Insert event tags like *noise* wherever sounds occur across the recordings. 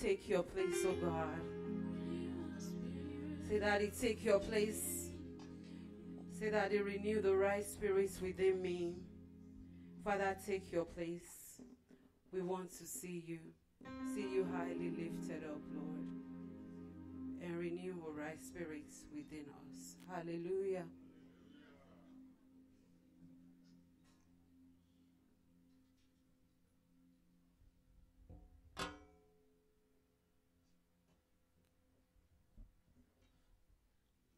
Take your place, oh God. Say, Daddy, take your place. Say, Daddy, renew the right spirits within me. Father, take your place. We want to see you. See you highly lifted up, Lord. And renew our right spirits within us. Hallelujah.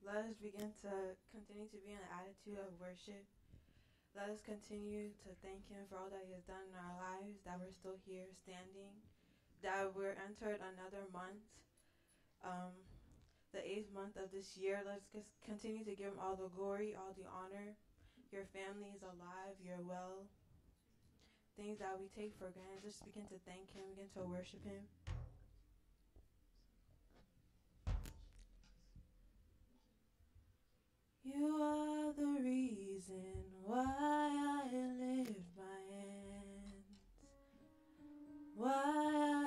Let us begin to continue to be in an attitude of worship. Let us continue to thank Him for all that He has done in our lives, that we're still here standing, that we're entered another month, um, the eighth month of this year. Let's just continue to give Him all the glory, all the honor. Your family is alive, you're well. Things that we take for granted, just begin to thank Him, begin to worship Him. You are the reason why I lift my hands, why I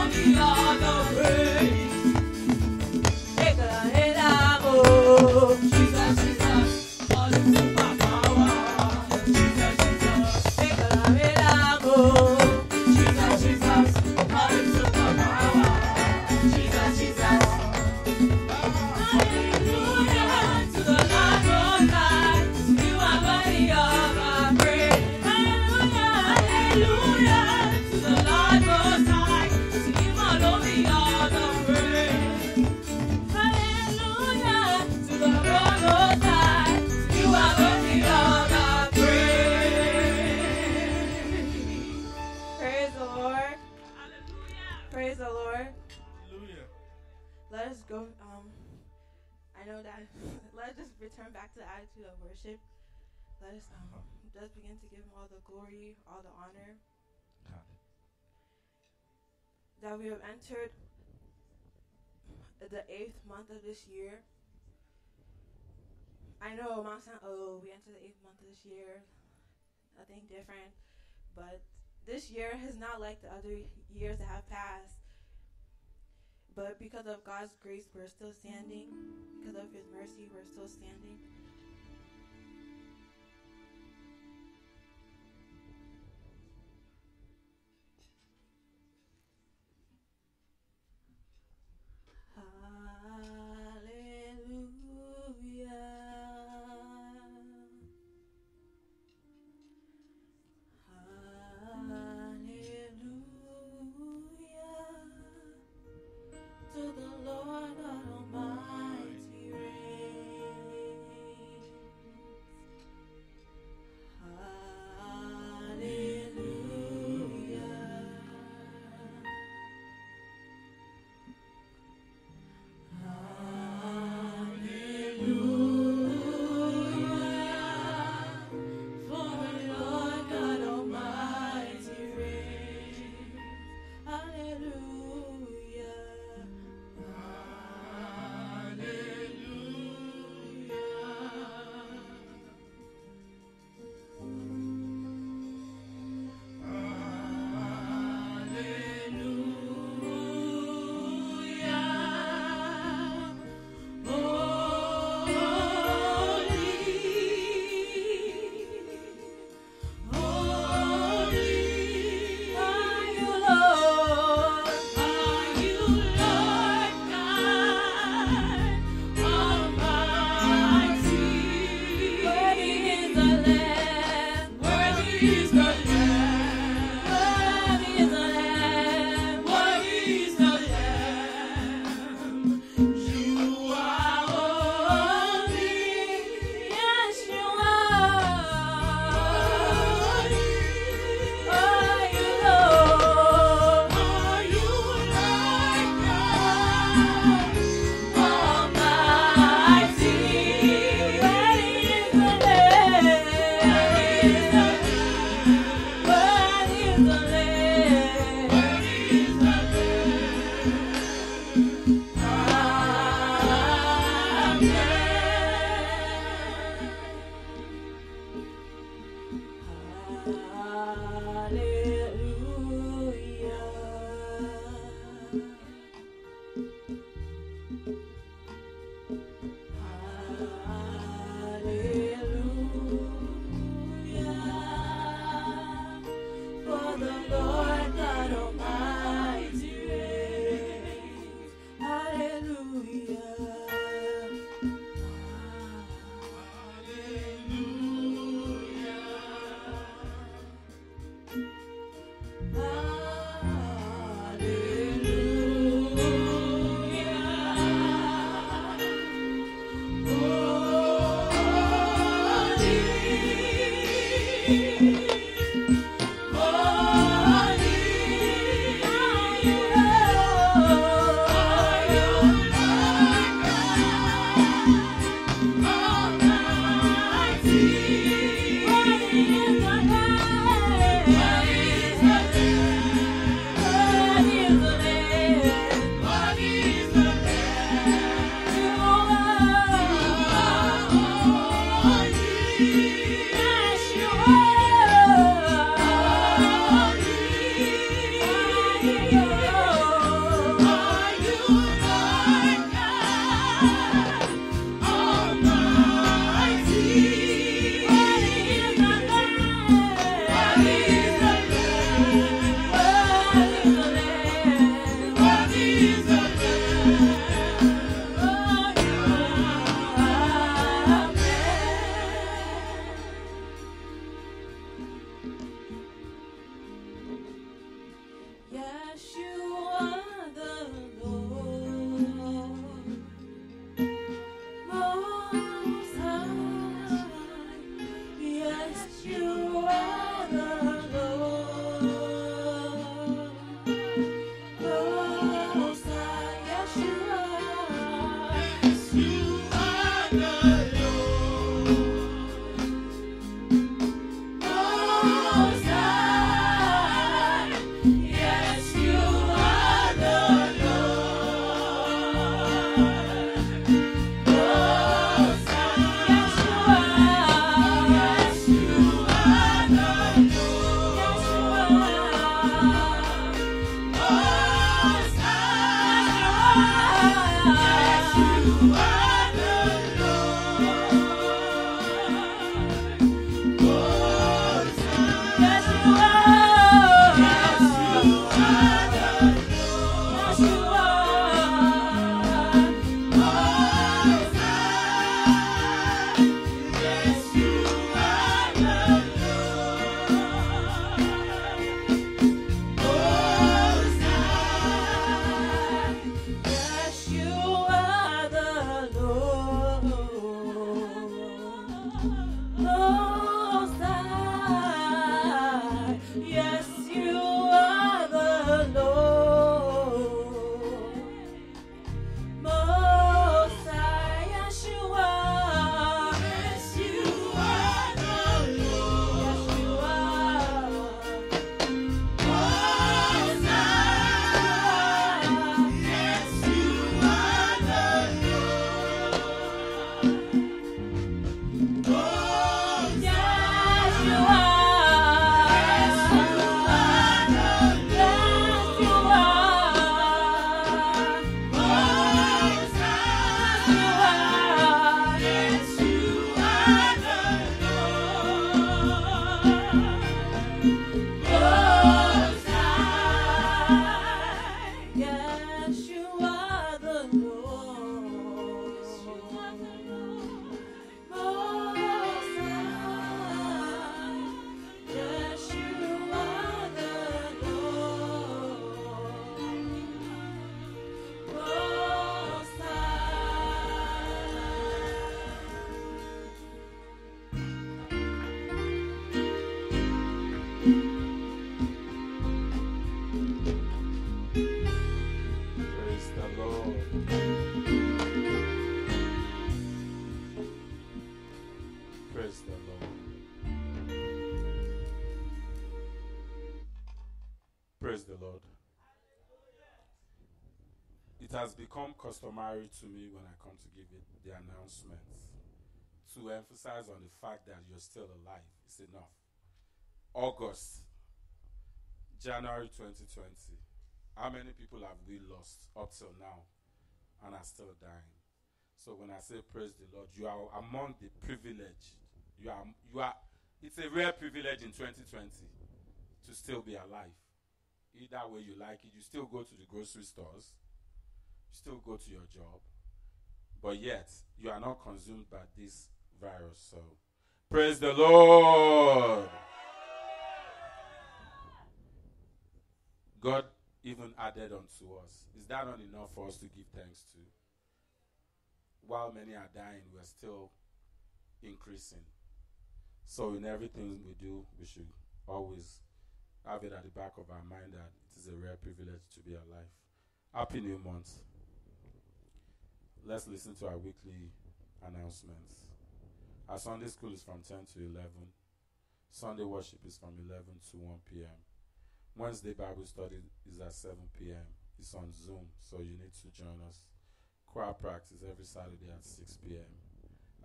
on the other way. return back to the attitude of worship. Let us um, uh-huh. just begin to give Him all the glory, all the honor. God. That we have entered the eighth month of this year. I know, Mount San, oh, we entered the eighth month of this year. Nothing different. But this year is not like the other years that have passed. But because of God's grace, we're still standing. Because of His mercy, we're still standing. Become customary to me when I come to give it the announcements to emphasize on the fact that you're still alive. It's enough. August, January 2020. How many people have we lost up till now and are still dying? So when I say praise the Lord, you are among the privileged. You are you are it's a rare privilege in 2020 to still be alive. Either way you like it, you still go to the grocery stores, still go to your job, but yet you are not consumed by this virus. So, praise the Lord. God even added unto us. Is that not enough for us to give thanks to? While many are dying, we're still increasing. So, in everything we do, we should always have it at the back of our mind that it is a rare privilege to be alive. Happy New Month. Let's listen to our weekly announcements. Our Sunday school is from 10 to 11. Sunday worship is from 11 to 1 p.m. Wednesday Bible study is at 7 p.m. It's on Zoom, so you need to join us. Choir practice every Saturday at 6 p.m.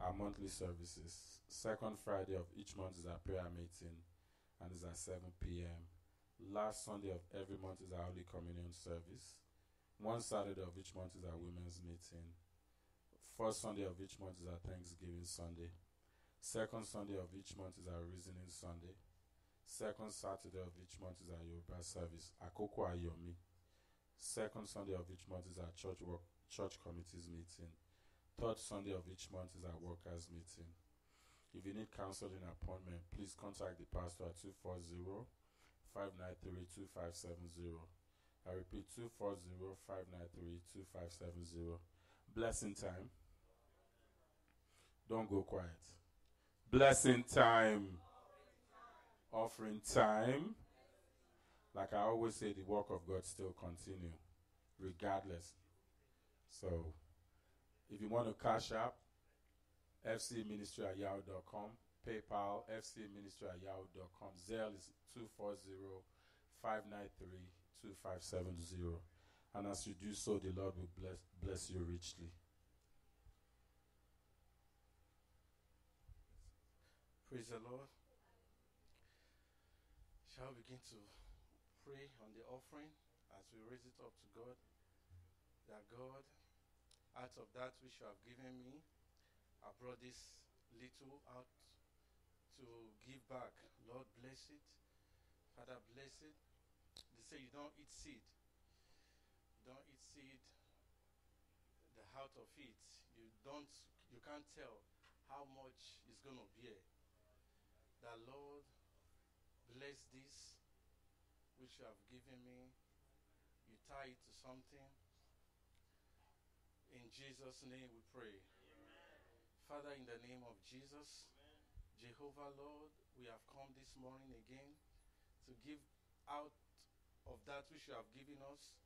Our monthly services, second Friday of each month is our prayer meeting and is at 7 p.m. Last Sunday of every month is our Holy Communion service. One Saturday of each month is our women's meeting. First Sunday of each month is our Thanksgiving Sunday. Second Sunday of each month is our Reasoning Sunday. Second Saturday of each month is our Yoruba service, Akoko Ayomi. Second Sunday of each month is our church work, church committees meeting. Third Sunday of each month is our workers meeting. If you need counseling appointment, please contact the pastor at 240 593 2570. I repeat 240 593 2570. Blessing time. Don't go quiet. Blessing time. Offering time. Like I always say, the work of God still continue, regardless. So, if you want to cash up, fcministry at yahoo.com, PayPal, fcministry at yahoo.com, Zelle is 240 593 2570. And as you do so, the Lord will bless, bless you richly. Praise the Lord. Shall we begin to pray on the offering as we raise it up to God? That God, out of that which you have given me, I brought this little out to give back. Lord, bless it. Father, bless it. They say you don't eat seed. You don't eat seed. The heart of it, you don't, you can't tell how much it's going to bear that Lord bless this which you have given me. You tie it to something. In Jesus' name we pray. Father, in the name of Jesus, Jehovah Lord, we have come this morning again to give out of that which you have given us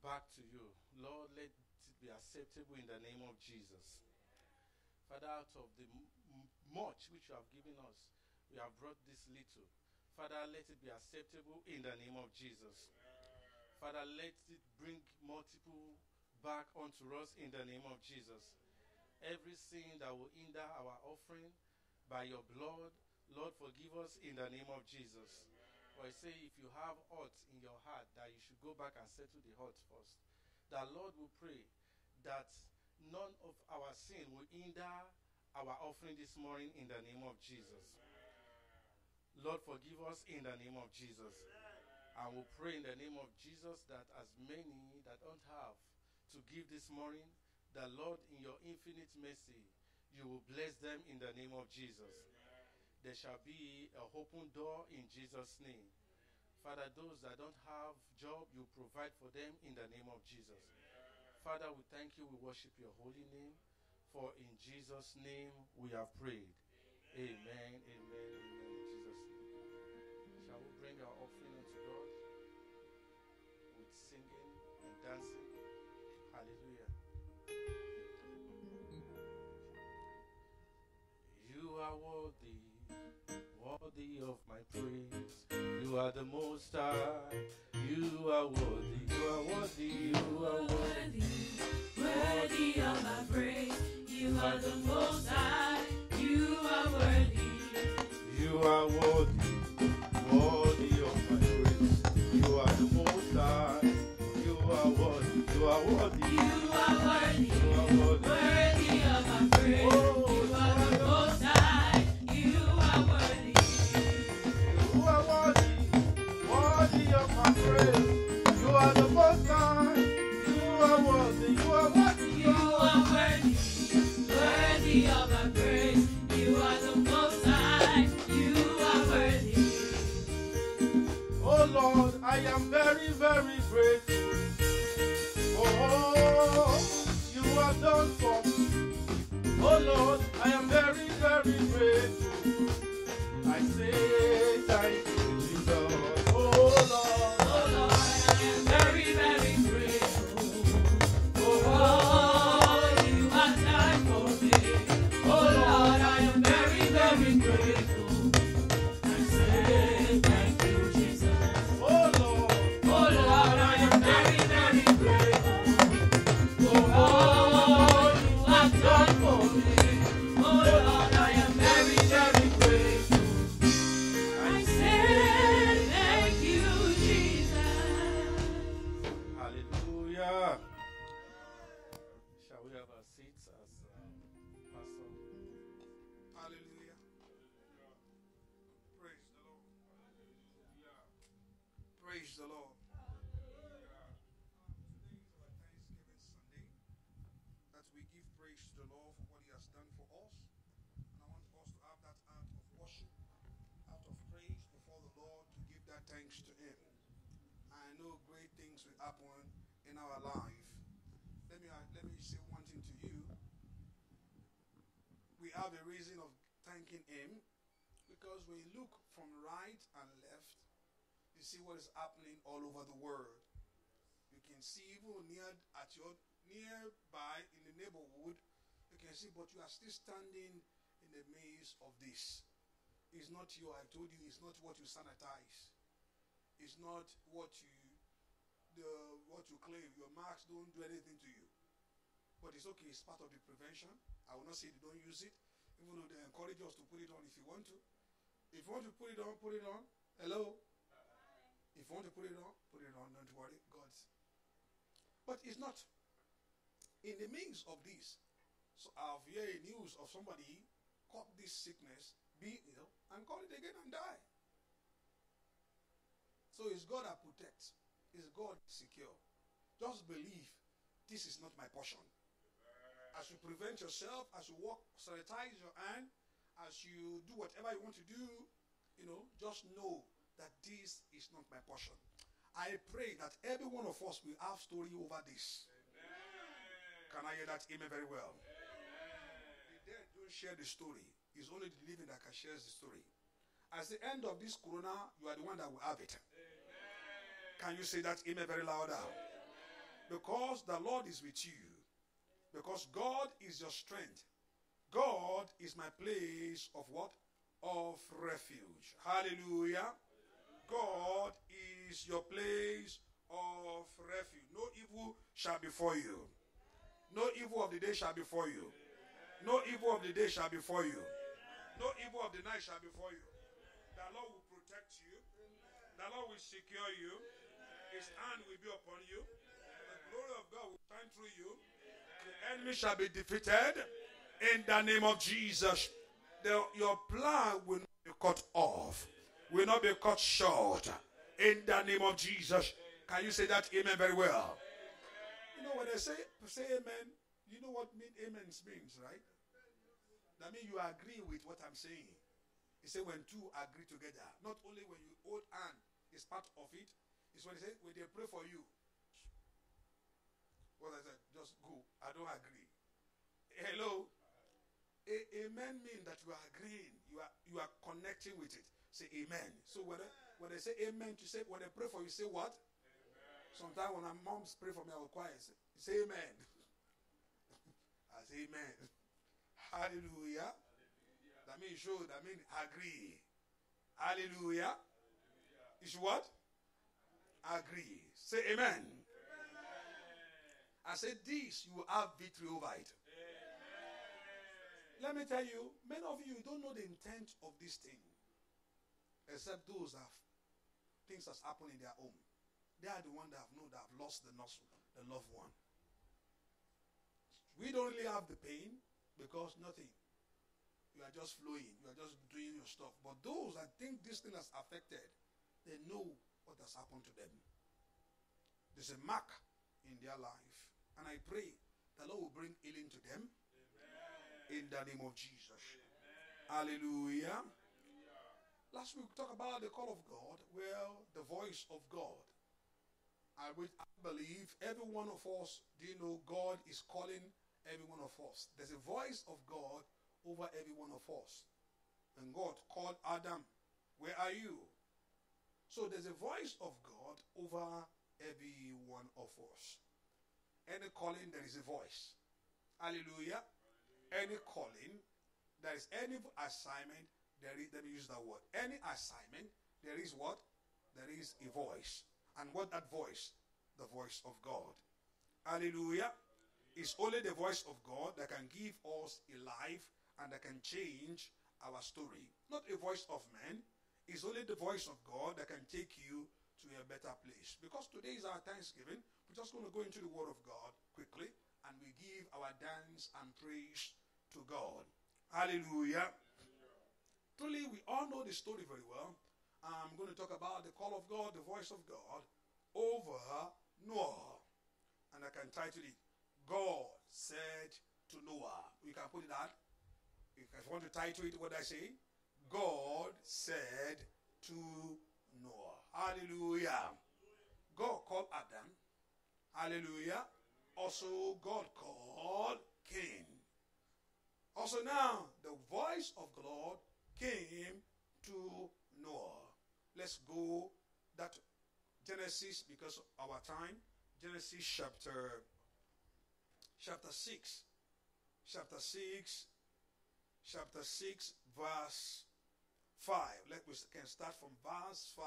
back to you. Lord, let it be acceptable in the name of Jesus. Father, out of the much which you have given us, we have brought this little. Father, let it be acceptable in the name of Jesus. Father, let it bring multiple back unto us in the name of Jesus. Every sin that will hinder our offering by your blood, Lord, forgive us in the name of Jesus. For I say, if you have aught in your heart, that you should go back and settle the heart first. That Lord will pray that none of our sin will hinder our offering this morning in the name of Jesus. Lord, forgive us in the name of Jesus. And we pray in the name of Jesus that as many that don't have to give this morning, that Lord, in your infinite mercy, you will bless them in the name of Jesus. There shall be a open door in Jesus' name. Father, those that don't have job, you provide for them in the name of Jesus. Father, we thank you. We worship your holy name. For in Jesus' name we have prayed. Amen. Amen. Amen. In singing and dancing? Hallelujah. You are worthy, worthy of my praise. You are the most high. You are worthy. You are worthy. You are worthy. Worthy of my praise, you are the most high. You are worthy. You are worthy, worthy worthy. Very life. Let me uh, let me say one thing to you we have a reason of thanking him because when you look from right and left, you see what is happening all over the world. You can see even near at your nearby in the neighborhood, you can see, but you are still standing in the maze of this. It's not you, I told you, it's not what you sanitize. It's not what you the what you claim. Your marks don't do anything to you. But it's okay, it's part of the prevention. I will not say they don't use it, even though they encourage us to put it on if you want to. If you want to put it on, put it on. Hello? If you want to put it on, put it on. Don't worry, God's. But it's not. In the midst of this, so I've heard news of somebody caught this sickness, be ill, and call it again and die. So it's God that protects. God secure. Just believe this is not my portion. As you prevent yourself, as you walk, sanitize your hand, as you do whatever you want to do, you know, just know that this is not my portion. I pray that every one of us will have story over this. Can I hear that amen very well? The dead don't share the story. It's only the living that can share the story. As the end of this corona, you are the one that will have it. Can you say that amen very louder? Because the Lord is with you. Because God is your strength. God is my place of what? Of refuge. Hallelujah. God is your place of refuge. No evil shall befall you. No evil of the day shall befall you. No evil of the day shall befall you. No evil of the night shall befall you. The Lord will protect you. The Lord will secure you. His hand will be upon you. The glory of God will shine through you. The enemy shall be defeated in the name of Jesus. The- your plan will not be cut off, will not be cut short in the name of Jesus. Can you say that amen very well? You know when I say say amen, you know what mean amen means, right? That means you agree with what I'm saying. He said when two agree together, not only when you hold hand is part of it. It's when they say when they pray for you. What I said, just go. I don't agree. Hello. A- amen means that you are agreeing. You are you are connecting with it. Say amen. So when they, when they say amen, to say when they pray for you, say what? Sometimes when my moms pray for me, I will quiet. Say, say amen. *laughs* I say amen. Hallelujah. That means show. That means agree. Hallelujah. Is what? Agree. Say amen. I said this, you will have victory over it. Let me tell you, many of you don't know the intent of this thing, except those that things that's happened in their home. They are the one that have known that have lost the nurse, the loved one. We don't really have the pain because nothing. You are just flowing. You are just doing your stuff. But those that think this thing has affected, they know what has happened to them. There's a mark in their life. And I pray the Lord will bring healing to them in the name of Jesus. Hallelujah. Last week we talked about the call of God. Well, the voice of God. I, would, I believe every one of us, do you know God is calling every one of us? There's a voice of God over every one of us. And God called Adam, Where are you? So there's a voice of God over every one of us. Any calling, there is a voice. Hallelujah. Any calling, there is any assignment, there is, let me use that word. Any assignment, there is what? There is a voice. And what that voice? The voice of God. Hallelujah. It's only the voice of God that can give us a life and that can change our story. Not a voice of man. It's only the voice of God that can take you to a better place. Because today is our Thanksgiving, we're just going to go into the Word of God quickly and we give our dance and praise to God. Hallelujah. Truly, we all know the story very well. I'm going to talk about the call of God, the voice of God over Noah. And I can title it, God said to Noah. You can put it out. If you want to title it, what I say? God said to Noah. Hallelujah. God called Adam. Hallelujah. Also, God called Cain. Also, now, the voice of God came to Noah. Let's go that Genesis because of our time. Genesis chapter chapter 6. Chapter 6 chapter 6 verse 5. Let we can start from verse 5.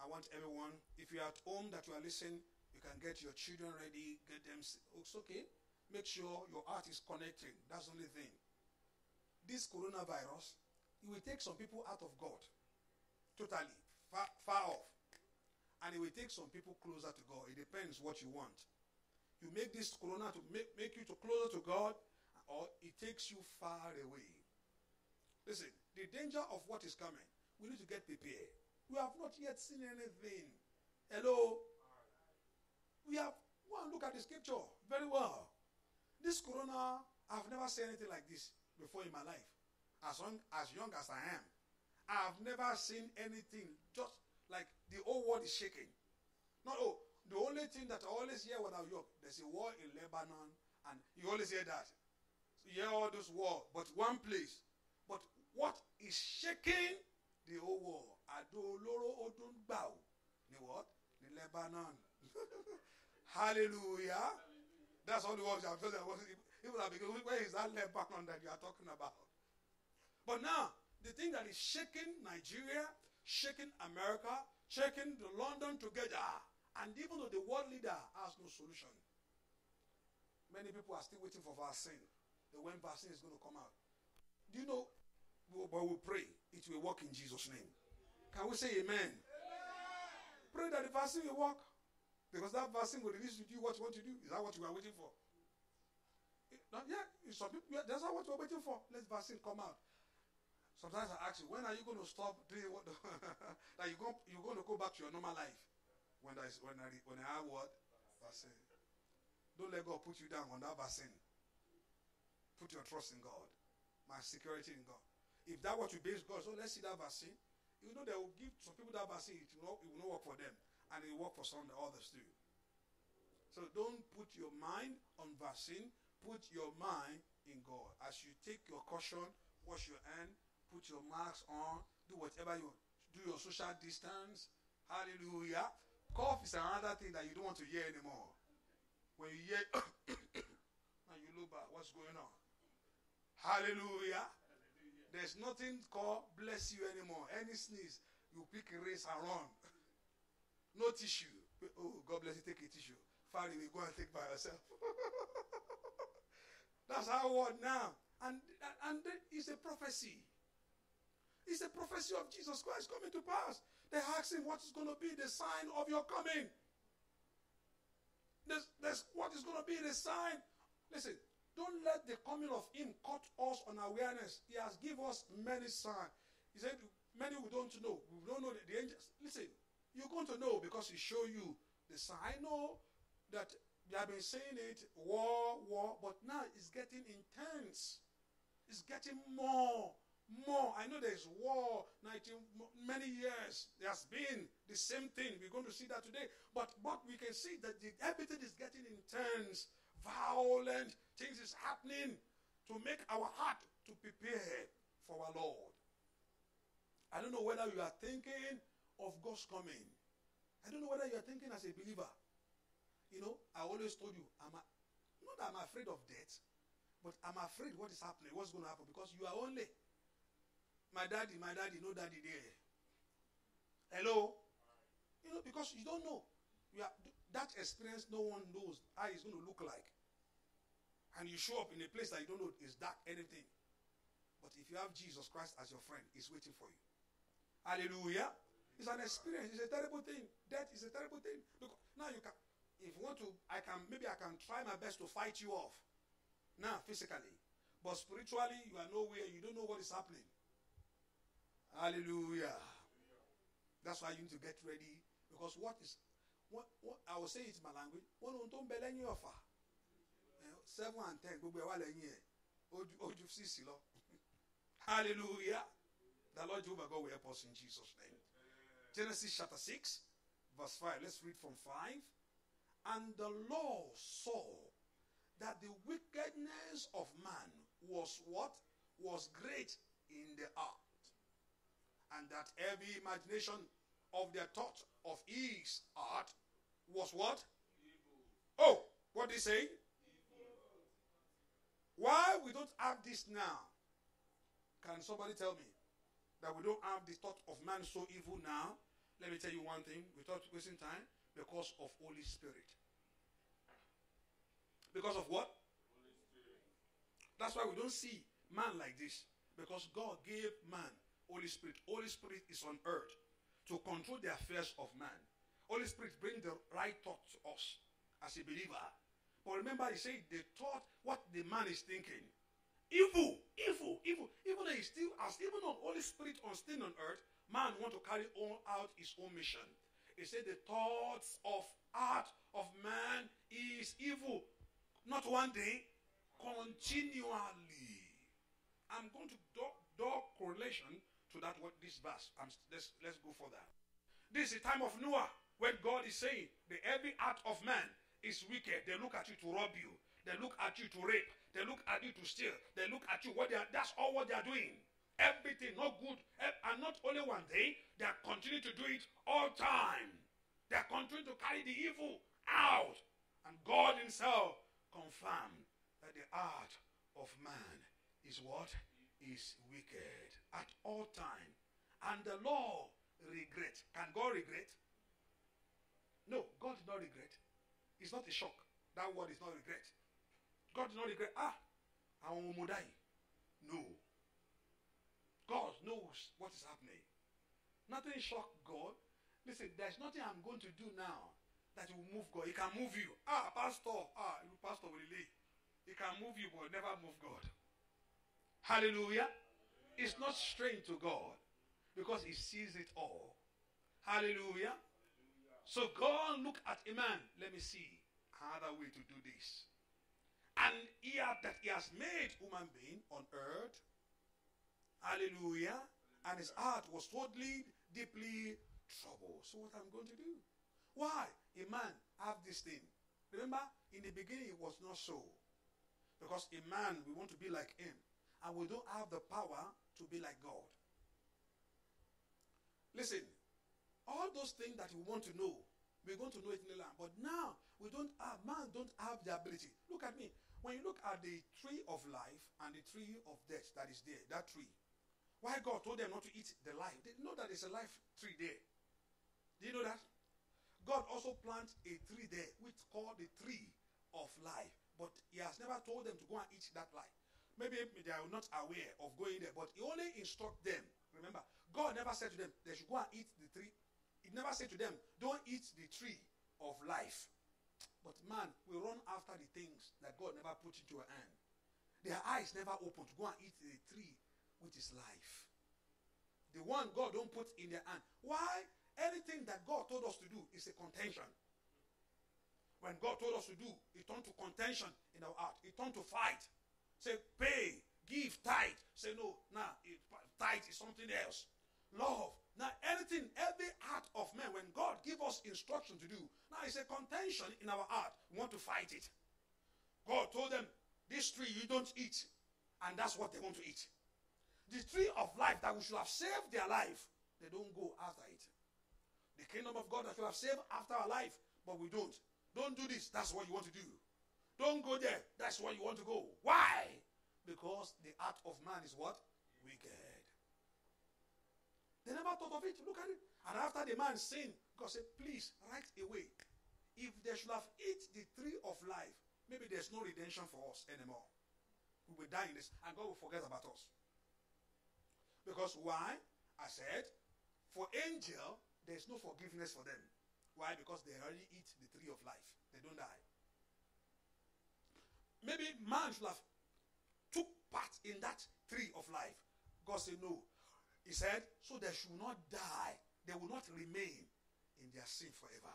I want everyone, if you're at home that you are listening, you can get your children ready, get them. Oh, it's okay. Make sure your heart is connecting. That's the only thing. This coronavirus, it will take some people out of God. Totally. Far, far off. And it will take some people closer to God. It depends what you want. You make this corona to make, make you to closer to God, or it takes you far away. Listen, the danger of what is coming, we need to get prepared. We have not yet seen anything. Hello? We have, and look at the scripture very well. This corona, I've never seen anything like this before in my life. As young as, young as I am, I've never seen anything just like the whole world is shaking. Not oh, the only thing that I always hear when I York, there's a war in Lebanon, and you always hear that. You hear all this war, but one place. But what is shaking the whole world? Ado Adoloro Odungbao. The what? The Lebanon. *laughs* Hallelujah. That's all the words I'm you. People are because where is that Lebanon that you are talking about? But now, the thing that is shaking Nigeria, shaking America, shaking the London together, and even though the world leader has no solution, many people are still waiting for vaccine. The when vaccine is going to come out. Do you know? But we pray it will work in Jesus' name. Can we say amen? amen? Pray that the vaccine will work. Because that vaccine will release to you what you want to do. Is that what you are waiting for? Now, yeah, some people, yeah, that's not what you're waiting for. Let the vaccine come out. Sometimes I ask you, when are you going to stop doing what? *laughs* that you go, you're going to go back to your normal life when I when I when I have what vaccine. Don't let God put you down on that vaccine. Put your trust in God, my security in God. If that what you base God, so let's see that vaccine. You know they will give some people that vaccine. It will not, it will not work for them and it will work for some the others too. So don't put your mind on vaccine. Put your mind in God. As you take your caution, wash your hand, put your mask on, do whatever you do your social distance. Hallelujah. Cough is another thing that you don't want to hear anymore. When you hear and you look back, what's going on? Hallelujah. There's nothing called bless you anymore. Any sneeze, you pick a race and run. *laughs* No tissue. Oh, God bless you. Take a tissue. Far away. Go and take by yourself. *laughs* That's our word now. And, and it's a prophecy. It's a prophecy of Jesus Christ coming to pass. They're asking what is going to be the sign of your coming. There's, there's what is going to be the sign. Listen, don't let the coming of Him cut us on awareness. He has given us many signs. He said, many we don't know. We don't know the, the angels. Listen, You're going to know because He show you the sign. I know that they have been saying it, war, war, but now it's getting intense. It's getting more, more. I know there's war, 19, many years. There's been the same thing. We're going to see that today. But but we can see that the, everything is getting intense, violent. Things is happening to make our heart to prepare for our Lord. I don't know whether you are thinking of God's coming. I don't know whether you are thinking as a believer. You know, I always told you, I'm a, not that I'm afraid of death, but I'm afraid what is happening, what's going to happen, because you are only my daddy, my daddy, no daddy there. Hello? You know, because you don't know. You are, that experience, no one knows how it's going to look like. And you show up in a place that you don't know is dark, anything. But if you have Jesus Christ as your friend, he's waiting for you. Hallelujah. It's an experience. It's a terrible thing. Death is a terrible thing. Look, now you can, if you want to, I can, maybe I can try my best to fight you off. Now, physically. But spiritually, you are nowhere. You don't know what is happening. Hallelujah. That's why you need to get ready. Because what is, I will say it in my language. Ohun ń bẹ lẹ́yìn ọ̀fà. Eh, Seven and ten gbogbo ẹ̀ wà lẹ́yìn ẹ̀. Ojú sísì lọ. *laughs* Hallelujah. The Lord Jehovah God will help us in Jesus' name. Genesis chapter 6, verse 5. Let's read from 5. And the Lord saw that the wickedness of man was what? Was great in the heart And that every imagination of their thought of his heart was what? Oh, what did he say? Why we don't have this now? Can somebody tell me that we don't have the thought of man so evil now? Let me tell you one thing without wasting time. Because of Holy Spirit. Because of what? That's why we don't see man like this. Because God gave man Holy Spirit. Holy Spirit is on earth to control the affairs of man. Holy Spirit bring the right thought to us as a believer. But remember, he said the thought, what the man is thinking. Evil, evil, evil. Even though he still, as even though Holy Spirit on still on earth, man want to carry on out his own mission. He said the thoughts of heart of man is evil. Not one day, continually. I'm going to draw, correlation to that what this verse. I'm, let's let's go further. This is the time of Noah when God is saying the every act of man is wicked. They look at you to rob you. They look at you to rape. They look at you to steal. They look at you what they are. That's all what they are doing. Everything not good, and not only one day. They are continuing to do it all time. They are continuing to carry the evil out, and God Himself confirmed that the heart of man is what is wicked at all time, and the law regret. Can God regret? No, God did not regret. It's not a shock. That word is not regret. God did not regret. Ah, ọmọ dá yìí. No. God knows what is happening. Nothing shock God. Listen, there's nothing I'm going to do now that will move God. He can move you. Ah, pastor. Ah, pastor will. He can move you, but never move God. Hallelujah. It's not strange to God because he sees it all. Hallelujah. So God look at a man. Let me see another way to do this. And he had, that he has made human being on earth. Hallelujah. And his heart was totally, deeply troubled. So what I'm going to do? Why? A man have this thing. Remember, in the beginning it was not so. Because a man, we want to be like him. And we don't have the power to be like God. Listen, all those things that we want to know, we're going to know it in the land. But now we don't have man don't have the ability. Look at me. When you look at the tree of life and the tree of death that is there, that tree, why God told them not to eat the life? They know that there's a life tree there. Do you know that? God also plants a tree there, which called the tree of life. But he has never told them to go and eat that life. Maybe they are not aware of going there, but he only instruct them. Remember, God never said to them they should go and eat the tree. He never said to them, don't eat the tree of life. But man, we run after the things that God never put into your hand. Their eyes never open to go and eat the tree which is life. The one God don't put in their hand. Why? anything that God told us to do is a contention. When God told us to do, it turned to contention in our heart. It turned to fight. Say, pay, give, tithe. Say, no, nah, it, tithe is something else. Love. Now, anything, every act of man, when God give us instruction to do, now it's a contention in our heart. We want to fight it. God told them, this tree you don't eat. And that's what they want to eat. The tree of life that we should have saved their life, they don't go after it. The kingdom of God that should have saved after our life, but we don't. Don't do this. That's what you want to do. Don't go there. That's where you want to go. Why? Because the heart of man is what? Wicked. They never thought of it. Look at it. And after the man sinned, God said, please, right away. If they should have eat the tree of life, maybe there's no redemption for us anymore. We will die in this, and God will forget about us. Because why? I said, for angel, there's no forgiveness for them. Why? Because they already eat the tree of life. They don't die. Maybe man should have took part in that tree of life. God said no. He said, so they should not die. They will not remain in their sin forever.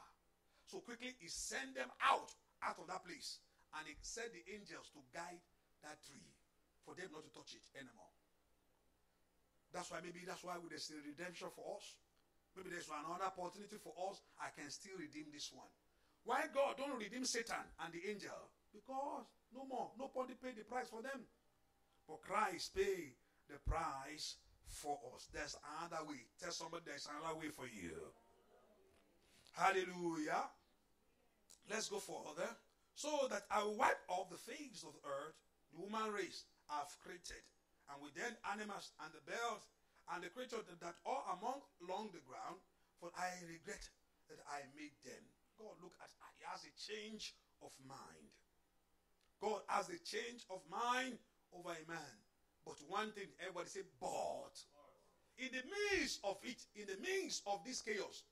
So quickly he sent them out, out of that place. And he sent the angels to guide that tree for them not to touch it anymore. That's why maybe that's why there's still redemption for us. Maybe there's another opportunity for us. I can still redeem this one. Why God don't redeem Satan and the angel? Because no more. Nobody paid the price for them. But Christ paid the price for us. There's another way. Tell somebody there's another way for you. Hallelujah. Let's go further. So that I will wipe off the face of the earth, the human race I've created, and with them animals and the birds and the creatures that are among along the ground, for I regret that I made them. God look at he has a change of mind. God has a change of mind over a man. But one thing, everybody say, but. In the midst of it, in the midst of this chaos,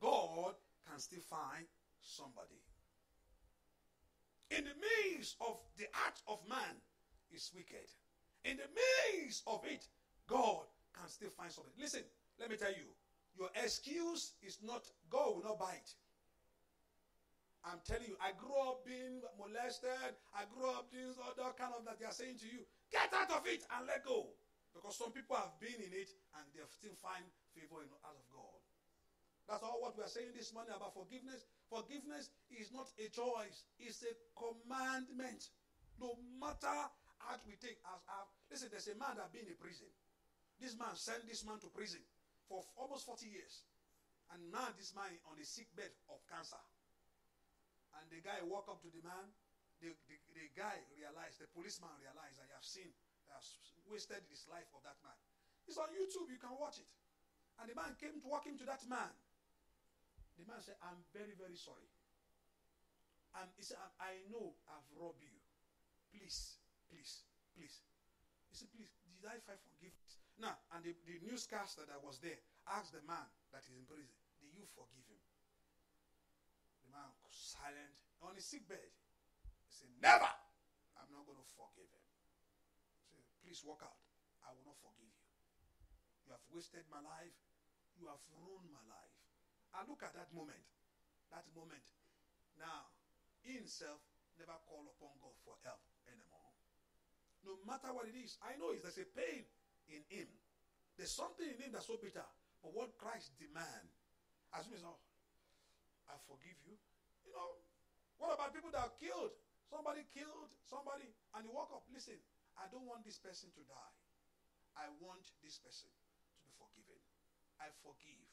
God can still find somebody. In the midst of the act of man is wicked. In the midst of it, God can still find somebody. Listen, let me tell you, your excuse is not, God will not bite. I'm telling you, I grew up being molested. I grew up doing other kind of that they are saying to you. Get out of it and let go. Because some people have been in it and they still find favor in the out of God. That's all what we are saying this morning about forgiveness. Forgiveness is not a choice, it's a commandment. No matter how we take as listen, there's a man that been in prison. This man sent this man to prison for almost 40 years. And now this man on a sick bed of cancer. And the guy walk up to the man. The, the, the guy realized, the policeman realized that he have seen, has wasted his life of that man. It's on YouTube, you can watch it. And the man came to walk him to that man. The man said, I'm very, very sorry. And he said, I know I've robbed you. Please, please, please. He said, please, did I find forgiveness? Now, and the, the newscaster that was there asked the man that is in prison, Did you forgive him? Silent on his sick bed. He said, Never! I'm not going to forgive him. He said, Please walk out. I will not forgive you. You have wasted my life. You have ruined my life. And look at that moment. That moment. Now, he himself never call upon God for help anymore. No matter what it is, I know is there's a pain in him. There's something in him that's so bitter. But what Christ demand, as soon as oh, I forgive you. You know, what about people that are killed? Somebody killed somebody, and you walk up. Listen, I don't want this person to die. I want this person to be forgiven. I forgive.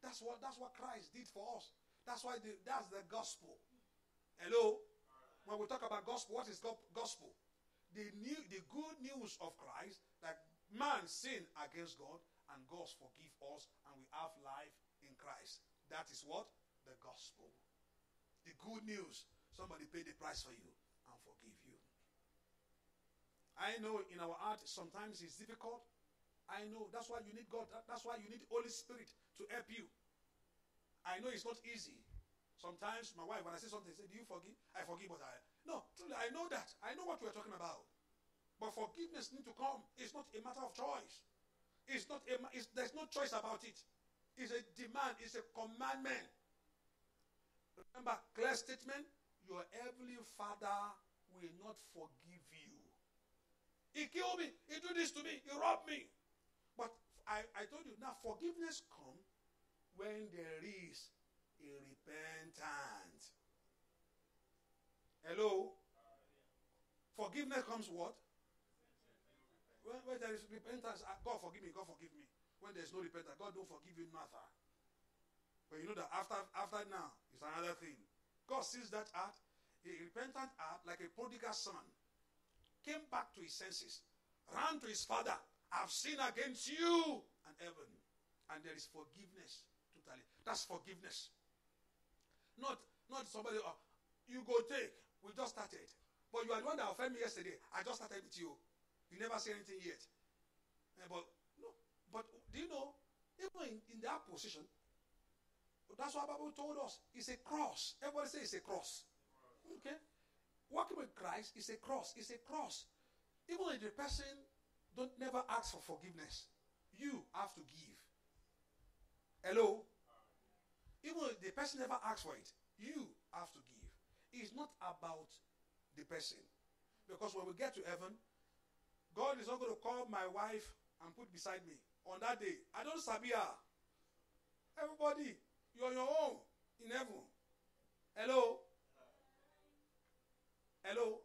That's what that's what Christ did for us. That's why the, that's the gospel. Hello. When we talk about gospel, what is gospel? The new, the good news of Christ that man sinned against God and God forgive us and we have life in Christ. That is what the gospel. The good news. Somebody paid the price for you and forgive you. I know in our heart sometimes it's difficult. I know that's why you need God. That's why you need Holy Spirit to help you. I know it's not easy. Sometimes my wife, when I say something, say, "Do you forgive?" I forgive, but I no. Truly, I know that. I know what we are talking about. But forgiveness need to come. It's not a matter of choice. It's not a. It's, there's no choice about it. It's a demand, it's a commandment. Remember, clear statement your heavenly father will not forgive you. He killed me, he did this to me, he robbed me. But I, I told you now forgiveness comes when there is a repentance. Hello? Forgiveness comes what? When, when there is repentance, ah, God forgive me, God forgive me. When there's no repentance, God don't forgive you nothing. But you know that after after now is another thing. God sees that heart, a repentant heart, like a prodigal son, came back to his senses, ran to his father. I've sinned against you and heaven. And there is forgiveness totally. That's forgiveness. Not not somebody, oh, you go take. We just started. But you are the one that offended me yesterday. I just started with you. You never say anything yet. Eh, but no. But do you know, even in, in that position, that's what Bible told us. It's a cross. Everybody say it's a cross. Okay? Walking with Christ is a cross. It's a cross. Even if the person don't never ask for forgiveness, you have to give. Hello? Even if the person never asks for it, you have to give. It's not about the person. Because when we get to heaven, God is not going to call my wife and put beside me on that day. I don't sabi her. Everybody, you're your own in heaven. Hello? Hello?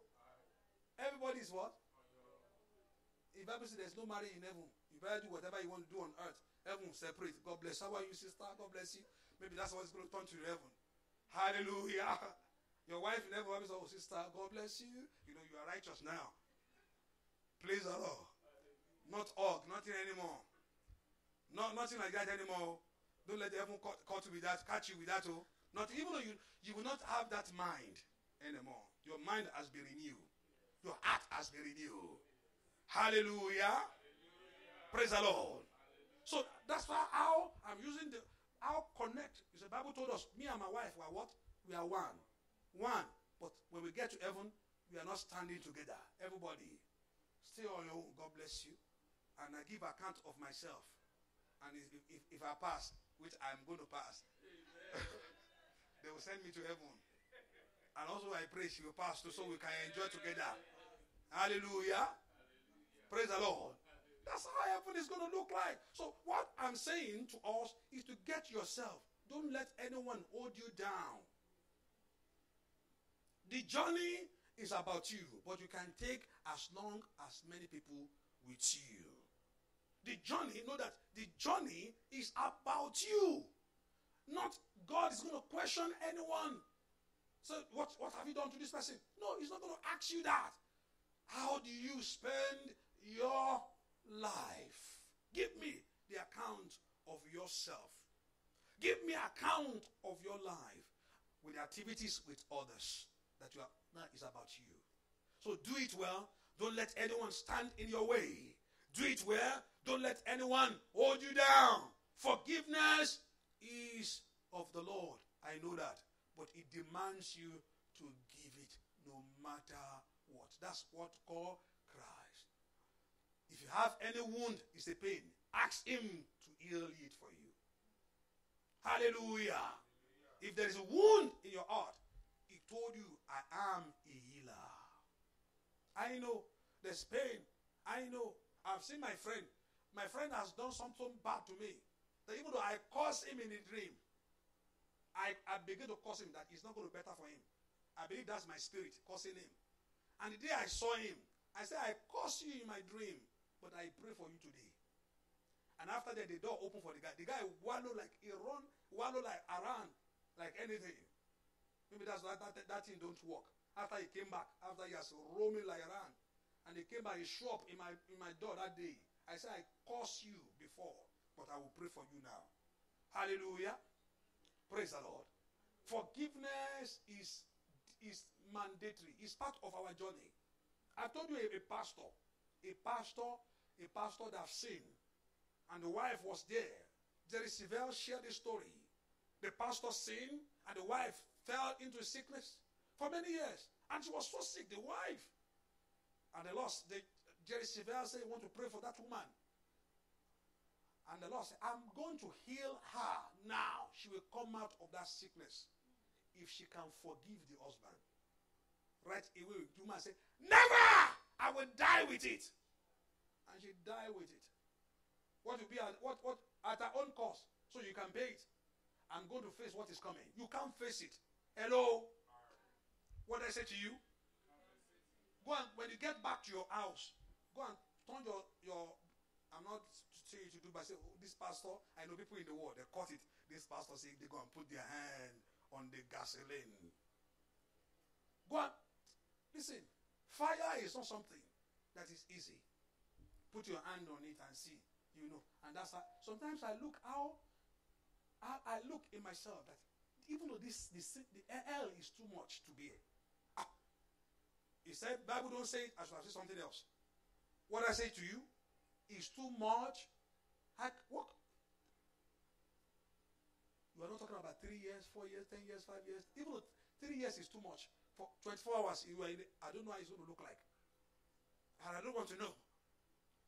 Everybody is what? If Bible says there's no marriage in heaven, you better do whatever you want to do on earth. Heaven separate. God bless. How are you, sister? God bless you. Maybe that's what it's going to turn to heaven. Hallelujah. *laughs* Your wife in heaven always Oh, sister, God bless you. You know, you are righteous now. The Lord. Not all, nothing anymore. Not nothing like that anymore. Don't let the heaven caught, you with that, catch you with that. Oh. Not even though you, you will not have that mind anymore. Your mind has been renewed. Your heart has been renewed. Hallelujah. Praise the Lord. So that's why how I'm using the how connect. The Bible told us, me and my wife were what? We are one. One. But when we get to heaven, we are not standing together. Everybody, stay on your own. God bless you. And I give account of myself. And if, if, if I pass, which I'm going to pass, *laughs* they will send me to heaven. And also I pray she will pass too so we can enjoy together. Hallelujah. Praise the Lord. That's how heaven is going to look like. So what I'm saying to us is to get yourself. Don't let anyone hold you down. The journey is about you, but you can take as long as many people with you. The journey, know that the journey is about you. Not God is going to question anyone. So what, what have you done to this person? No, he's not going to ask you that. How do you spend your life? Give me the account of yourself. Give me account of your life with activities with others that you are that is about you. So do it well. Don't let anyone stand in your way. Do it well. Don't let anyone hold you down. Forgiveness is of the Lord. I know that. But it demands you to give it no matter what. That's what call Christ. If you have any wound, it's a pain. Ask him to heal it for you. Hallelujah. If there is a wound in your heart, he told you, I am a healer. I know there's pain. I know. I've seen my friend. My friend has done something bad to me. That even though I curse him in a dream, I, I begin to curse him that it's not going to be better for him. I believe that's my spirit cursing him. And the day I saw him, I said, I curse you in my dream, but I pray for you today. And after that, the door opened for the guy. The guy wallow like he run, wallow like around, like anything. Maybe that's why that, that, that thing don't work. After he came back, after he has roaming like around, and he came by he show up in my in my door that day. I said, I curse you before, but I will pray for you now. Hallelujah. Praise the Lord. Forgiveness is is mandatory. It's part of our journey. I told you a, a pastor, a pastor, a pastor that sinned, and the wife was there. Jerry Savelle shared the story. The pastor sinned, and the wife fell into sickness for many years. And she was so sick, the wife. And the lost, the, Jerry Savelle said, want to pray for that woman. And the Lord said, I'm going to heal her now. She will come out of that sickness if she can forgive the husband. Right away, the woman said, Never! I will die with it. And she died with it. What will be at what what at her own cost, so you can pay it. I'm going to face what is coming. You can't face it. Hello? What I say to you? Go and when you get back to your house, go and turn your your I'm not saying you to do, but say, oh, this pastor, I know people in the world, they caught it. This pastor say they go and put their hand on the gasoline. Go on. Listen, fire is not something that is easy. Put your hand on it and see, you know. And that's how, sometimes I look how I, I look in myself that even though this, this the hell is too much to bear. He said, Bible don't say it, I should have said something else. What I say to you is too much. I, what? You are not talking about three years, four years, ten years, five years. Even three years is too much. For 24 hours, you are in. I don't know how it's going to look like. And I don't want to know.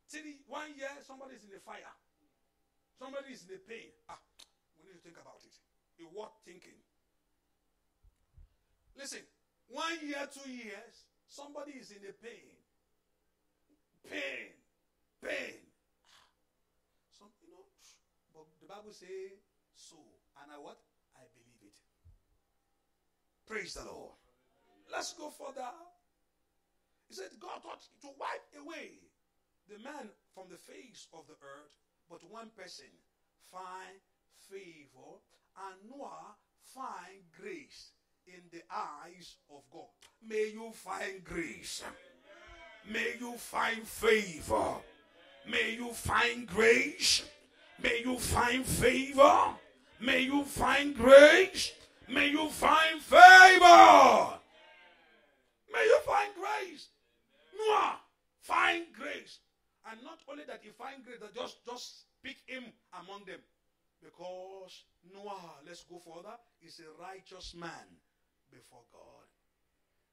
Three, one year, somebody is in the fire. Somebody is in the pain. Ah, we need to think about it. A what thinking? Listen, one year, two years, somebody is in a pain. Pain. Pain. Some, you know, but the Bible say so. And I what? I believe it. Praise the Lord. Let's go further. He said, God thought to wipe away the man from the face of the earth, but one person find favor, and Noah find grace in the eyes of God. May you find grace. May you find favor. May you find grace. May you find favor. May you find grace. May you find favor. May you find grace. Noah, find grace. And not only that he find grace, just, just pick him among them. Because Noah, let's go further, is a righteous man before God.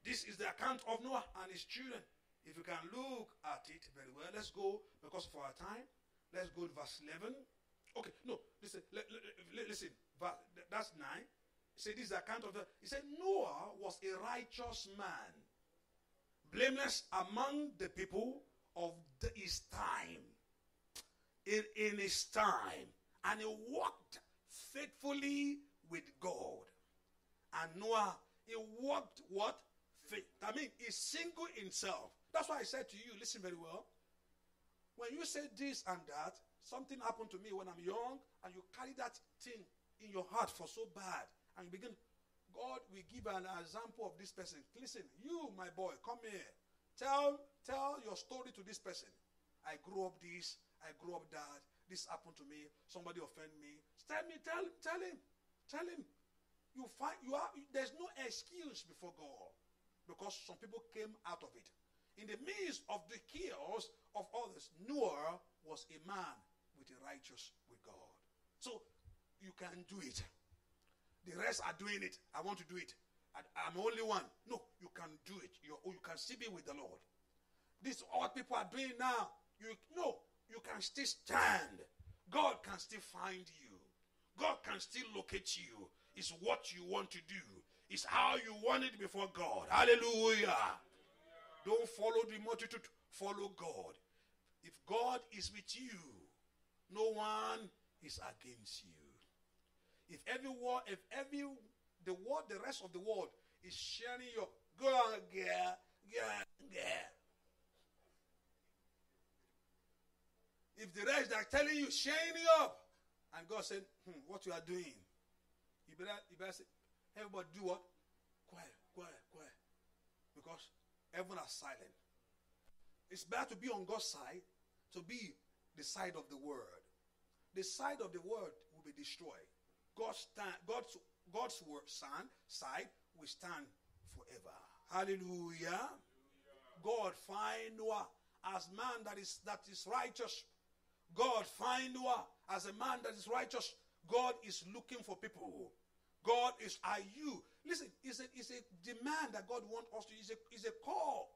This is the account of Noah and his children. If you can look at it very well, let's go because for our time. Let's go to verse 11. Okay, no, listen, li- li- li- listen, that's 9. Say this is the account of the. He said Noah was a righteous man, blameless among the people of the, his time. In, in his time, and he walked faithfully with God. And Noah, he walked what? Faith. I mean, he singled himself. That's why I said to you, listen very well. When you say this and that, something happened to me when I'm young, and you carry that thing in your heart for so bad, and you begin, God will give an example of this person. Listen, you, my boy, come here. Tell, tell your story to this person. I grew up this, I grew up that, this happened to me, somebody offended me. Tell me, tell, tell him, tell him. You find you are there's no excuse before God because some people came out of it. In the midst of the chaos of others, Noah was a man with a righteous with God. So you can do it. The rest are doing it. I want to do it. I, I'm the only one. No, you can do it. You, you can still be with the Lord. This is what people are doing now. You no, you can still stand. God can still find you. God can still locate you. It's what you want to do. It's how you want it before God. Hallelujah. Don't follow the multitude, follow God. If God is with you, no one is against you. If every word, if every the word, the rest of the world is sharing your go on, girl, girl, girl. If the rest are telling you, you up, and God said, hmm, what you are doing, you better, you better say, everybody do what? Quiet, quiet, quiet. Because everyone are silent. It's better to be on God's side, to be the side of the word. The side of the word will be destroyed. God's God's God's word stand, side will stand forever. Hallelujah. God find Noah as man that is that is righteous. God find Noah as a man that is righteous. God is looking for people. God is are you. Listen, it's a, it's a demand that God wants us to. It's a, it's a call.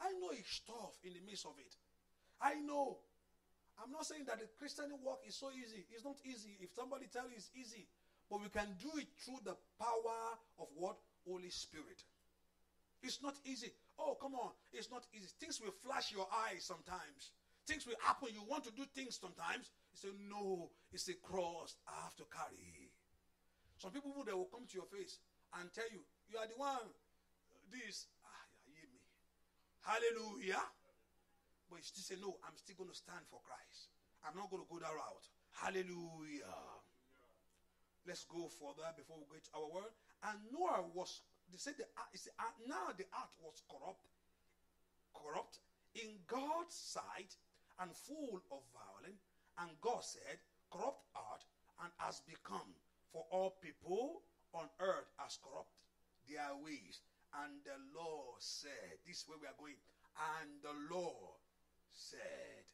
I know it's tough in the midst of it. I know. I'm not saying that the Christian work is so easy. It's not easy. If somebody tell you it's easy, but we can do it through the power of what? Holy Spirit. It's not easy. Oh, come on. It's not easy. Things will flash your eyes sometimes. Things will happen. You want to do things sometimes. You said, No, it's a cross I have to carry. Some people they will come to your face and tell you, You are the one. This. Ah, yeah, me. Hallelujah. But you still say, No, I'm still going to stand for Christ. I'm not going to go that route. Hallelujah. Let's go further before we go to our word. And Noah was, they said, the, it's, uh, now the earth was corrupt, corrupt in God's sight and full of violence. And God said, corrupt earth and has become for all people on earth as corrupt their ways. And the Lord said, this is where we are going. And the Lord said,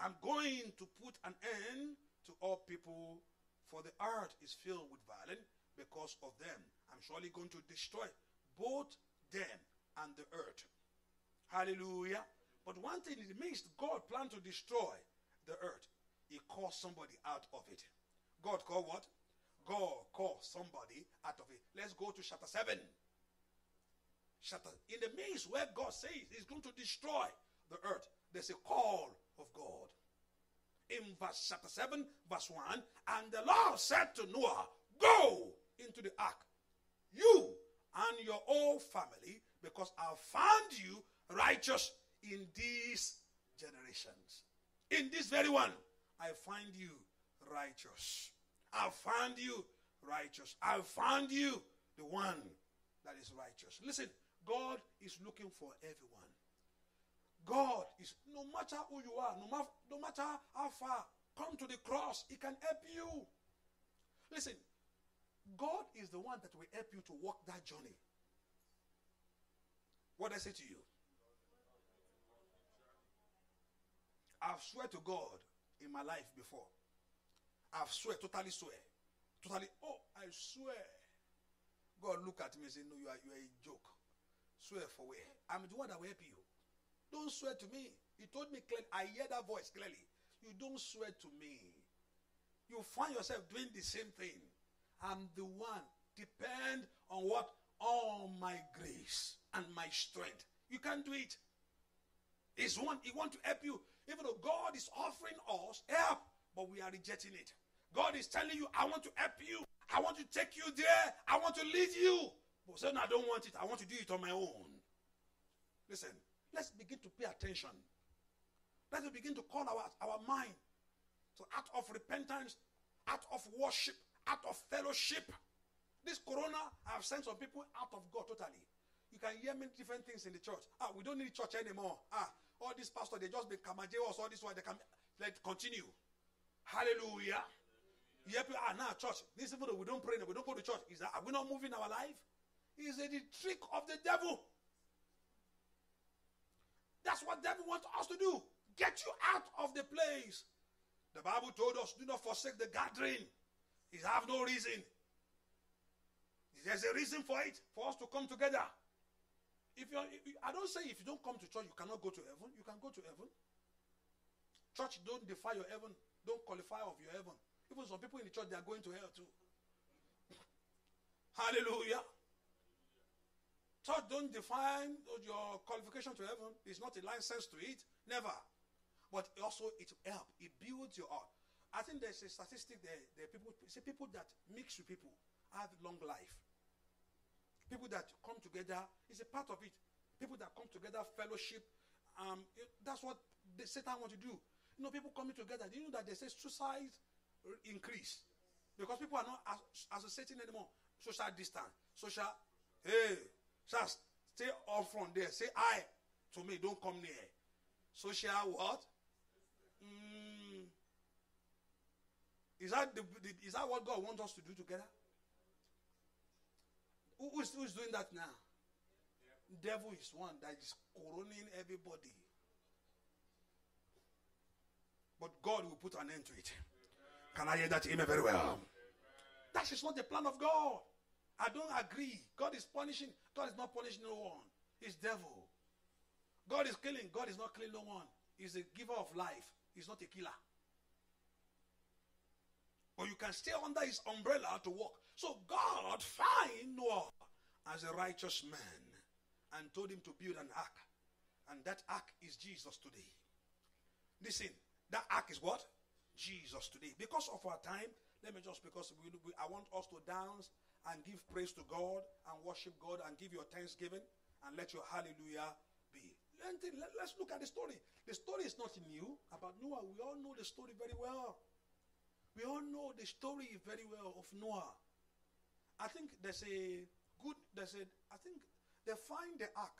I'm going to put an end to all people, for the earth is filled with violence because of them. I'm surely going to destroy both them and the earth. Hallelujah. But one thing in the midst, God planned to destroy the earth. He called somebody out of it. God called what? God called somebody out of it. Let's go to chapter 7. Chapter, in the midst where God says he's going to destroy the earth, there's a call of God. In verse chapter 7, verse 1, and the Lord said to Noah, Go into the ark, you and your whole family, because I found you righteous in these generations. In this very one, I find you righteous. I found you righteous. I found you the one that is righteous. Listen, God is looking for everyone. God is, no matter who you are, no, ma- no matter how far, come to the cross. He can help you. Listen, God is the one that will help you to walk that journey. What I say to you? I've swear to God in my life before. I've swear, totally swear. Totally, oh, I swear. God look at me and say, No, you are you are a joke. Swear for where? I'm the one that will help you. Don't swear to me. He told me clearly. I hear that voice clearly. You don't swear to me. You find yourself doing the same thing. I'm the one. Depend on what? On my grace and my strength. You can't do it. He's one. He want to help you. Even though God is offering us help, but we are rejecting it. God is telling you, I want to help you. I want to take you there. I want to lead you. But saying, I don't want it. I want to do it on my own. Listen, let's begin to pay attention. Let's begin to call our, our mind to act of repentance, act of worship, act of fellowship. This corona, I've sent some people out of God totally. You can hear many different things in the church. Ah, we don't need church anymore. Ah, all these pastors, they just been kamajeos, all this why they can let continue. Hallelujah. Yeah, people are now church. This though we don't pray, we don't go to church. Is that are we not moving our life? Is it the trick of the devil? That's what devil wants us to do. Get you out of the place. The Bible told us, do not forsake the gathering. It have no reason. There's a reason for it, for us to come together. If you're, I don't say if you don't come to church, you cannot go to heaven. You can go to heaven. Church don't defy your heaven, don't qualify of your heaven. Even some people in the church, they are going to hell too. *laughs* Hallelujah. Church don't define your qualification to heaven. It's not a license to it. Never. But also it help. It builds your heart. I think there's a statistic there. There people say people that mix with people have long life. People that come together is a part of it. People that come together, fellowship. Um, it- that's what the Satan want to do. You know, people coming together. Do you know that they say suicide increase because people are not as- associating anymore. Social distance, social. Hey, just stay off from there. Say I to me. Don't come near. Social what? Mm, is that the, the, is that what God wants us to do together? Who, is, who is doing that now? Devil is one that is coroning everybody. But God will put an end to it. Can I hear that amen very well? That is not the plan of God. I don't agree. God is punishing. God is not punishing no one. It's devil. God is killing. God is not killing no one. He's a giver of life. He's not a killer. But you can stay under his umbrella to walk. So God find Noah as a righteous man and told him to build an ark. And that ark is Jesus today. Listen, that ark is what? Jesus today. Because of our time, let me just because we, we, I want us to dance and give praise to God and worship God and give your thanksgiving and let your hallelujah be. Let, let's look at the story. The story is not new about Noah. We all know the story very well. We all know the story very well of Noah. I think there's a good, there's a, I think they find the ark.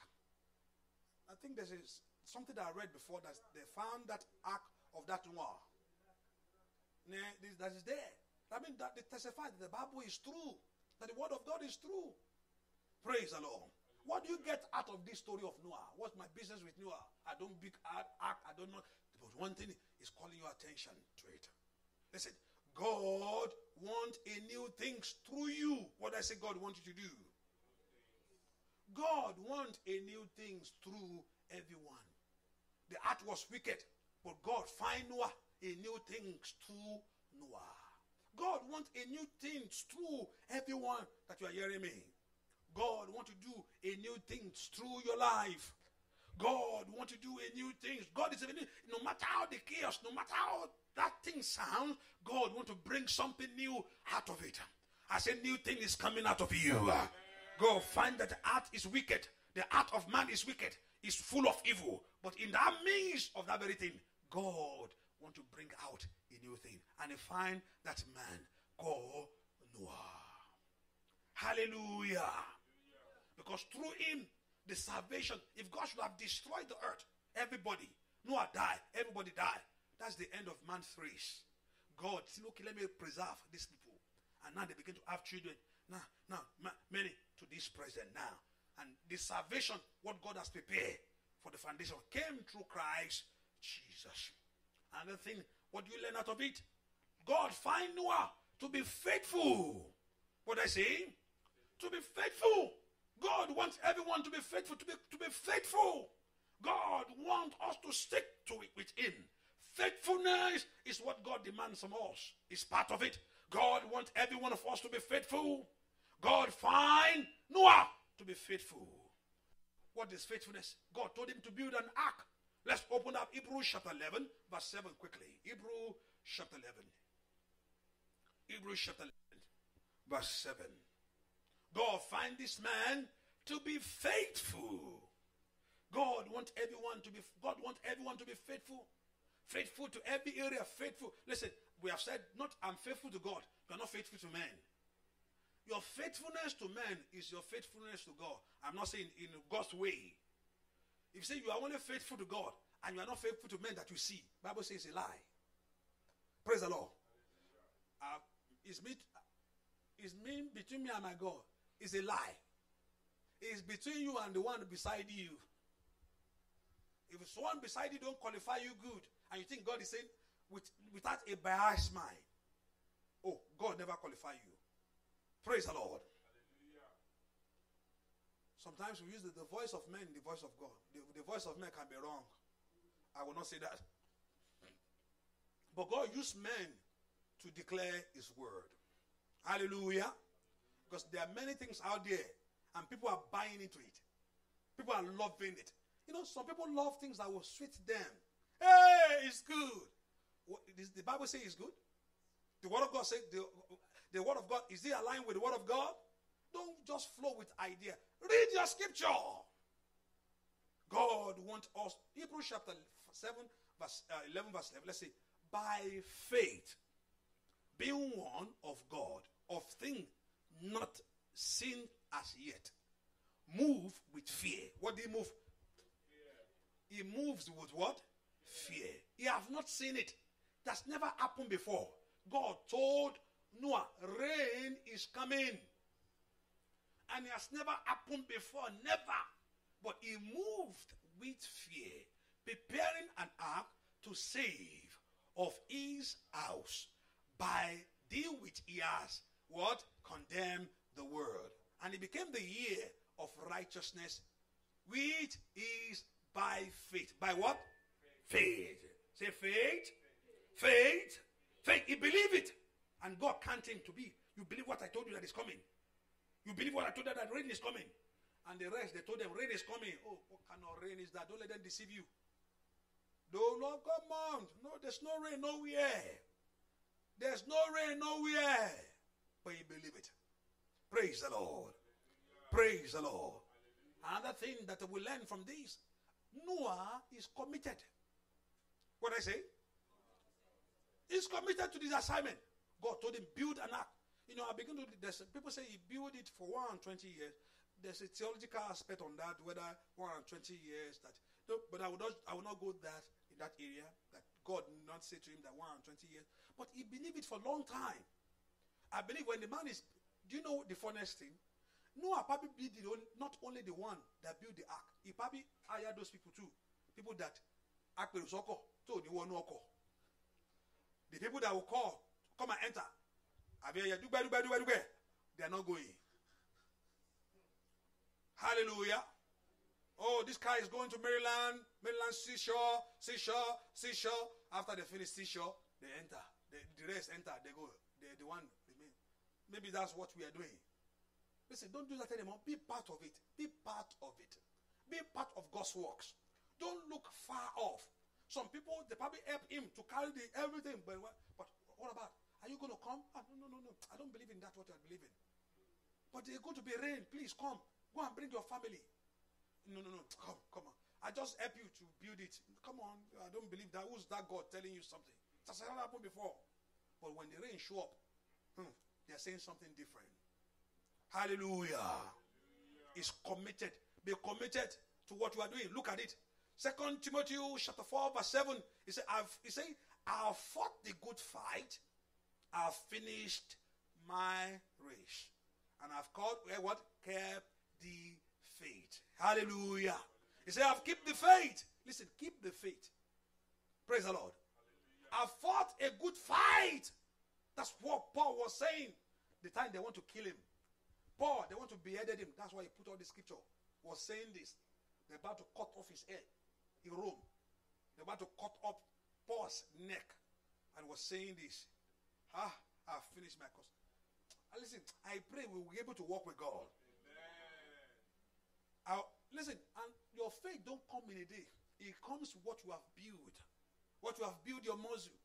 I think there's something that I read before that they found that ark of that Noah. That is there. I mean, that they testify that the Bible is true, that the word of God is true. Praise the Lord. What do you get out of this story of Noah? What's my business with Noah? I don't big ark, I don't know. But one thing is calling your attention to it. Listen, God wants a new things through you. What I say God wants you to do. God wants a new things through everyone. The earth was wicked, but God find Noah a new things through Noah. God wants a new things through everyone that you are hearing me. God want to do a new things through your life. God want to do a new things. God is a new, no matter how the chaos, no matter how that thing sounds, God want to bring something new out of it. I said new thing is coming out of you. God find that the heart is wicked. The heart of man is wicked. Is full of evil. But in that midst of that very thing, God want to bring out a new thing. And he find that man called Noah. Hallelujah. Because through him, the salvation, if God should have destroyed the earth, everybody, Noah died, everybody died. That's the end of man's race. God said, okay, let me preserve these people. And now they begin to have children. Now, now, ma- many to this present now. And the salvation, what God has prepared for the foundation, came through Christ Jesus. And Another thing, what do you learn out of it? God find Noah to be faithful. What I say? To be faithful. God wants everyone to be faithful, to be, to be faithful. God wants us to stick to it with Him. Faithfulness is what God demands from us. It's part of it. God wants every one of us to be faithful. God find Noah to be faithful. What is faithfulness? God told him to build an ark. Let's open up Hebrews chapter 11, verse 7 quickly. Hebrews chapter 11. Hebrews chapter 11, verse 7. God find this man to be faithful. God want everyone to be God want everyone to be faithful. Faithful to every area, faithful. Listen, we have said not I'm faithful to God, you're not faithful to man. Your faithfulness to man is your faithfulness to God. I'm not saying in God's way. If you say you are only faithful to God and you are not faithful to men that you see, Bible says a lie. Praise the Lord. Uh, it's me, it's me between me and my God. It's a lie. It's between you and the one beside you. If someone beside you don't qualify you good, and you think God is saying with, without a biased mind, oh, God never qualify you. Praise the Lord. Sometimes we use the, the voice of men, the voice of God. The, the voice of men can be wrong. I will not say that. But God used men to declare his word. Hallelujah. Because there are many things out there and people are buying into it. People are loving it. You know, some people love things that will suit them. It's good. What, does the Bible say it's good? The word of God says the, the word of God is it aligned with the word of God? Don't just flow with idea. Read your scripture. God wants us. Hebrews chapter 7, verse uh, 11, verse 11. Let's say, by faith, being one of God, of things not seen as yet, move with fear. What did he move? He moves with what? Fear. He have not seen it. That's never happened before. God told Noah, rain is coming. And it has never happened before. Never. But he moved with fear, preparing an ark to save of his house by deal which he has what? Condemned the world. And it became the year of righteousness, which is by faith. By what? Faith. Say faith, faith, faith. You believe it. And God can't him to be. You believe what I told you that is coming. You believe what I told you that rain is coming. And the rest, they told them rain is coming. Oh, what kind of rain is that? Don't let them deceive you. No, no, come on. No, there's no rain nowhere. There's no rain nowhere. But you believe it. Praise the Lord. Praise the Lord. Another thing that we learn from this Noah is committed. What I say? He's committed to this assignment. God told him, build an ark. You know, I begin to, there's, people say he built it for 120 years. There's a theological aspect on that, whether 120 years that, no, but I will not, I will not go that in that area, that God did not say to him that 120 years. But he believed it for a long time. I believe when the man is, do you know the funniest thing? Noah probably the only, not only the one that built the ark. He probably hired those people too. People that akpere to ni wonu oko. The people that will call, come and enter. They are not going. Hallelujah. Oh, this car is going to Maryland, Maryland seashore, seashore, seashore. After they finish seashore, they enter. The, the rest enter. They go. They the one remain. Maybe that's what we are doing. Listen, don't do that anymore. Be part of it. Be part of it. Be part of God's works. Don't look far off. Some people they probably help him to carry the everything, but what, but what about? Are you going to come? Ah, no, no, no, no. I don't believe in that. What you are believing. But there's going to be rain. Please come. Go and bring your family. No, no, no. Come, come on. I just help you to build it. Come on. I don't believe that. Who's that God telling you something? That's never happened before. But when the rain show up, hmm, they're saying something different. Hallelujah. Is committed. Be committed to what you are doing. Look at it. Second Timothy chapter 4, verse 7. He said, I've he said, I've fought the good fight. I've finished my race. And I've called eh, what? Kept the faith. Hallelujah. He said, I've kept the faith. Listen, keep the faith. Praise the Lord. I've fought a good fight. That's what Paul was saying. The time they want to kill him. Paul, they want to beheaded him. That's why he put all the scripture. Was saying this. They're about to cut off his head in Rome. They're about to cut off Paul's neck. And was saying this. Ah, I've finished my course. And listen, I pray we will be able to walk with God. I, listen, and your faith don't come in a day. It comes what you have built. What you have built your muscle.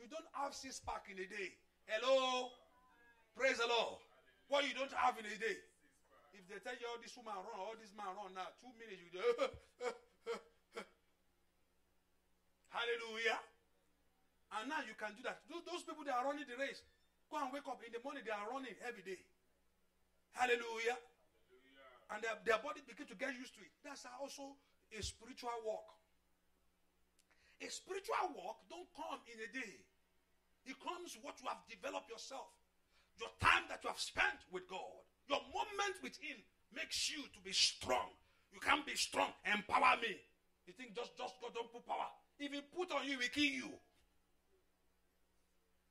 You don't have six pack in a day. Hello? Praise the Lord. What you don't have in a day. If they tell you all this woman run, all this man run now, two minutes you do. *laughs* Hallelujah. And now you can do that. Those, those people that are running the race, go and wake up in the morning, they are running every day. Hallelujah. And their, their body begin to get used to it. That's also a spiritual walk. A spiritual walk don't come in a day. It comes what you have developed yourself. Your time that you have spent with God. Your moment with Him makes you to be strong. You can't be strong. Empower me. You think just, just God don't put power. If He put on you, He kill you.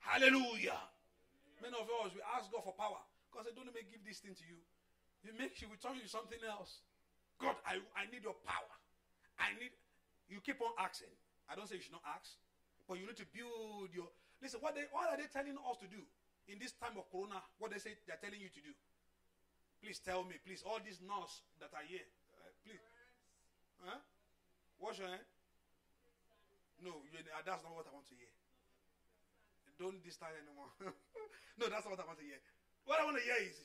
Hallelujah. Many of us, we ask God for power. God said, don't let me give this thing to you. He makes you return you something else. God, I, I need your power. I need, you keep on asking. I don't say you should not ask, but you need to build your, listen, what, they, what are they telling us to do in this time of corona? What they say they're telling you to do? Please tell me, please, all these nurses that are here, uh, please. Huh? Wash your hand. No, you, uh, that's not what I want to hear. Don't distance anymore. *laughs* no, that's not what I want to hear. What I want to hear is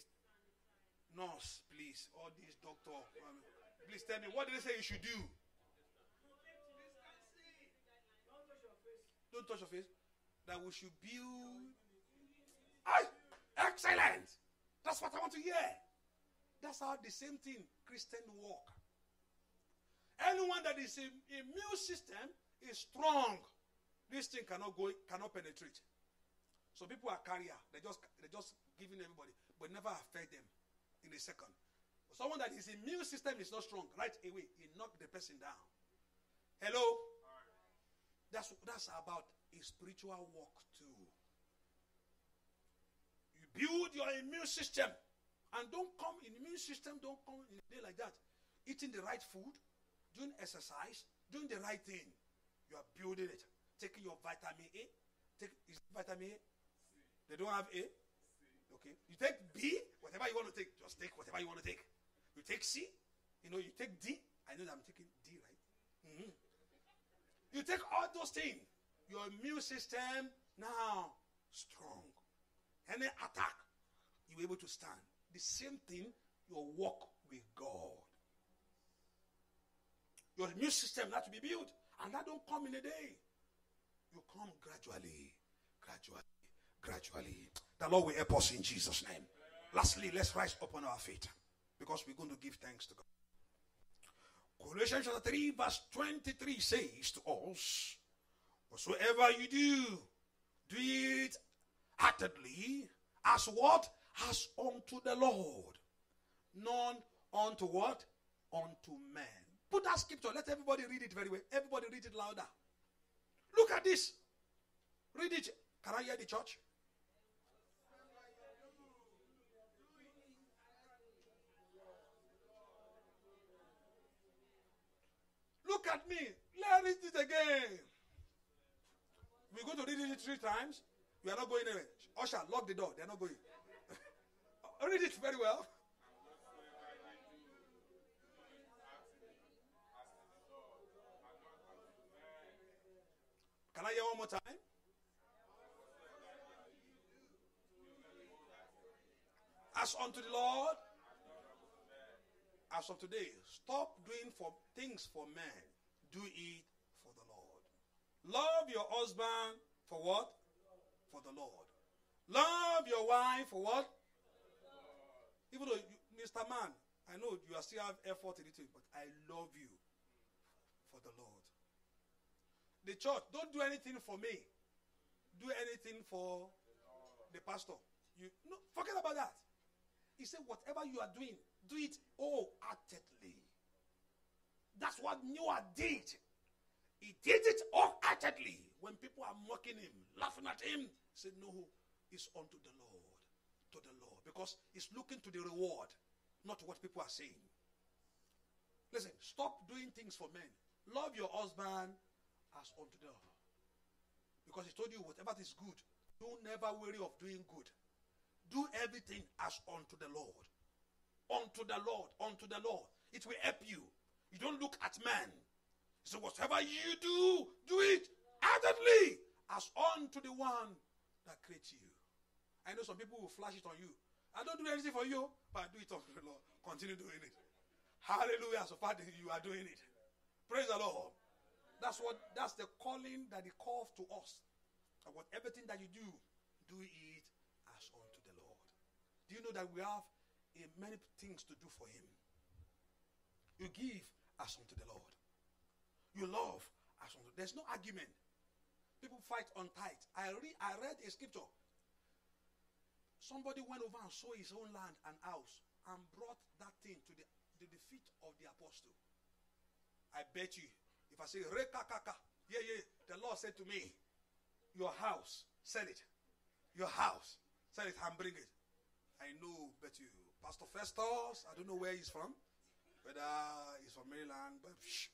nurse, please, all these doctor, um, please tell me what did they say you should do? Don't touch your face. That we should build. Ah, excellent. That's what I want to hear. That's how the same thing Christian walk. Anyone that is in immune system is strong. This thing cannot go, cannot penetrate. So people are carrier. They just they just giving everybody, but never affect them in a second. Someone that his immune system is not strong, right away, he knock the person down. Hello? That's that's about a spiritual walk too. You build your immune system. And don't come in immune system, don't come in a day like that. Eating the right food, doing exercise, doing the right thing. You are building it. taking your vitamin A. Take is vitamin A. They don't have A. Okay. You take B, whatever you want to take, just take whatever you want to take. You take C, you know, you take D. I know that I'm taking D, right? Mhm. You take all those things. Your immune system now strong. Any attack, you're able to stand. The same thing, your walk with God. Your immune system has to be built. And that don't come in a day. You come gradually, gradually, gradually. The Lord will help us in Jesus' name. Lastly, let's rise up on our feet because we're going to give thanks to God. Colossians chapter 3, verse 23 says to us, Whatsoever you do, do it heartedly as what? As unto the Lord. None unto what? Unto man. Put that scripture. Let everybody read it very well. Everybody read it louder. Look at this. Read it. Can I hear the church? Look at me. Let's read it again. We're going to read it three times. We are not going anywhere. Usher, lock the door. They're not going. *laughs* read it very well. Can I hear one more time? As unto the Lord, as of today, stop doing for things for men. Do it for the Lord. Love your husband for what? For the Lord. Love your wife for what? Even though you, Mr. Man, I know you are still have effort in it, but I love you for the Lord. The church, don't do anything for me. Do anything for the pastor. You no, forget about that. He said, whatever you are doing, do it wholeheartedly. That's what Noah did. He did it wholeheartedly. When people are mocking him, laughing at him, he said, No, it's unto the Lord. To the Lord. Because he's looking to the reward, not what people are saying. Listen, stop doing things for men. Love your husband as unto the Lord. Because he told you whatever is good, don't never weary of doing good. Do everything as unto the Lord. Unto the Lord, unto the Lord. It will help you. You don't look at man. So whatever you do, do it ardently as unto the one that creates you. I know some people will flash it on you. I don't do anything for you, but I do it unto the Lord. Continue doing it. Hallelujah. So far you are doing it. Praise the Lord. That's what that's the calling that he calls to us. And what everything that you do, do it as unto the Lord. Do you know that we have a many things to do for him? You give as unto the Lord. You love as unto there's no argument. People fight on tithe. I read I read a scripture. Somebody went over and sold his own land and house and brought that thing to the, to the feet of the apostle. I bet you, if I say rekakaka, yeah, yeah, the Lord said to me, Your house, sell it. Your house, sell it and bring it. I know, bet you, Pastor Festus, I don't know where he's from, whether he's from Maryland, but shh,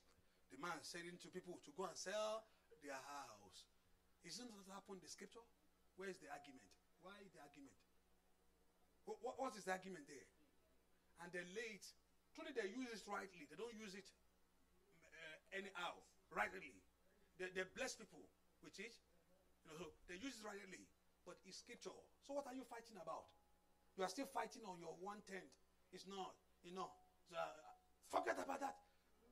the man saying to people to go and sell their house. Isn't that happened in the scripture? Where is the argument? Why the argument? What, what, what is the argument there? And they late. Truly, they use it rightly. They don't use it uh, anyhow, rightly. They, they bless people with it. You know, *laughs* they use it rightly, but it's scripture. So what are you fighting about? You are still fighting on your one tenth. It's not, you know. So, uh, forget about that.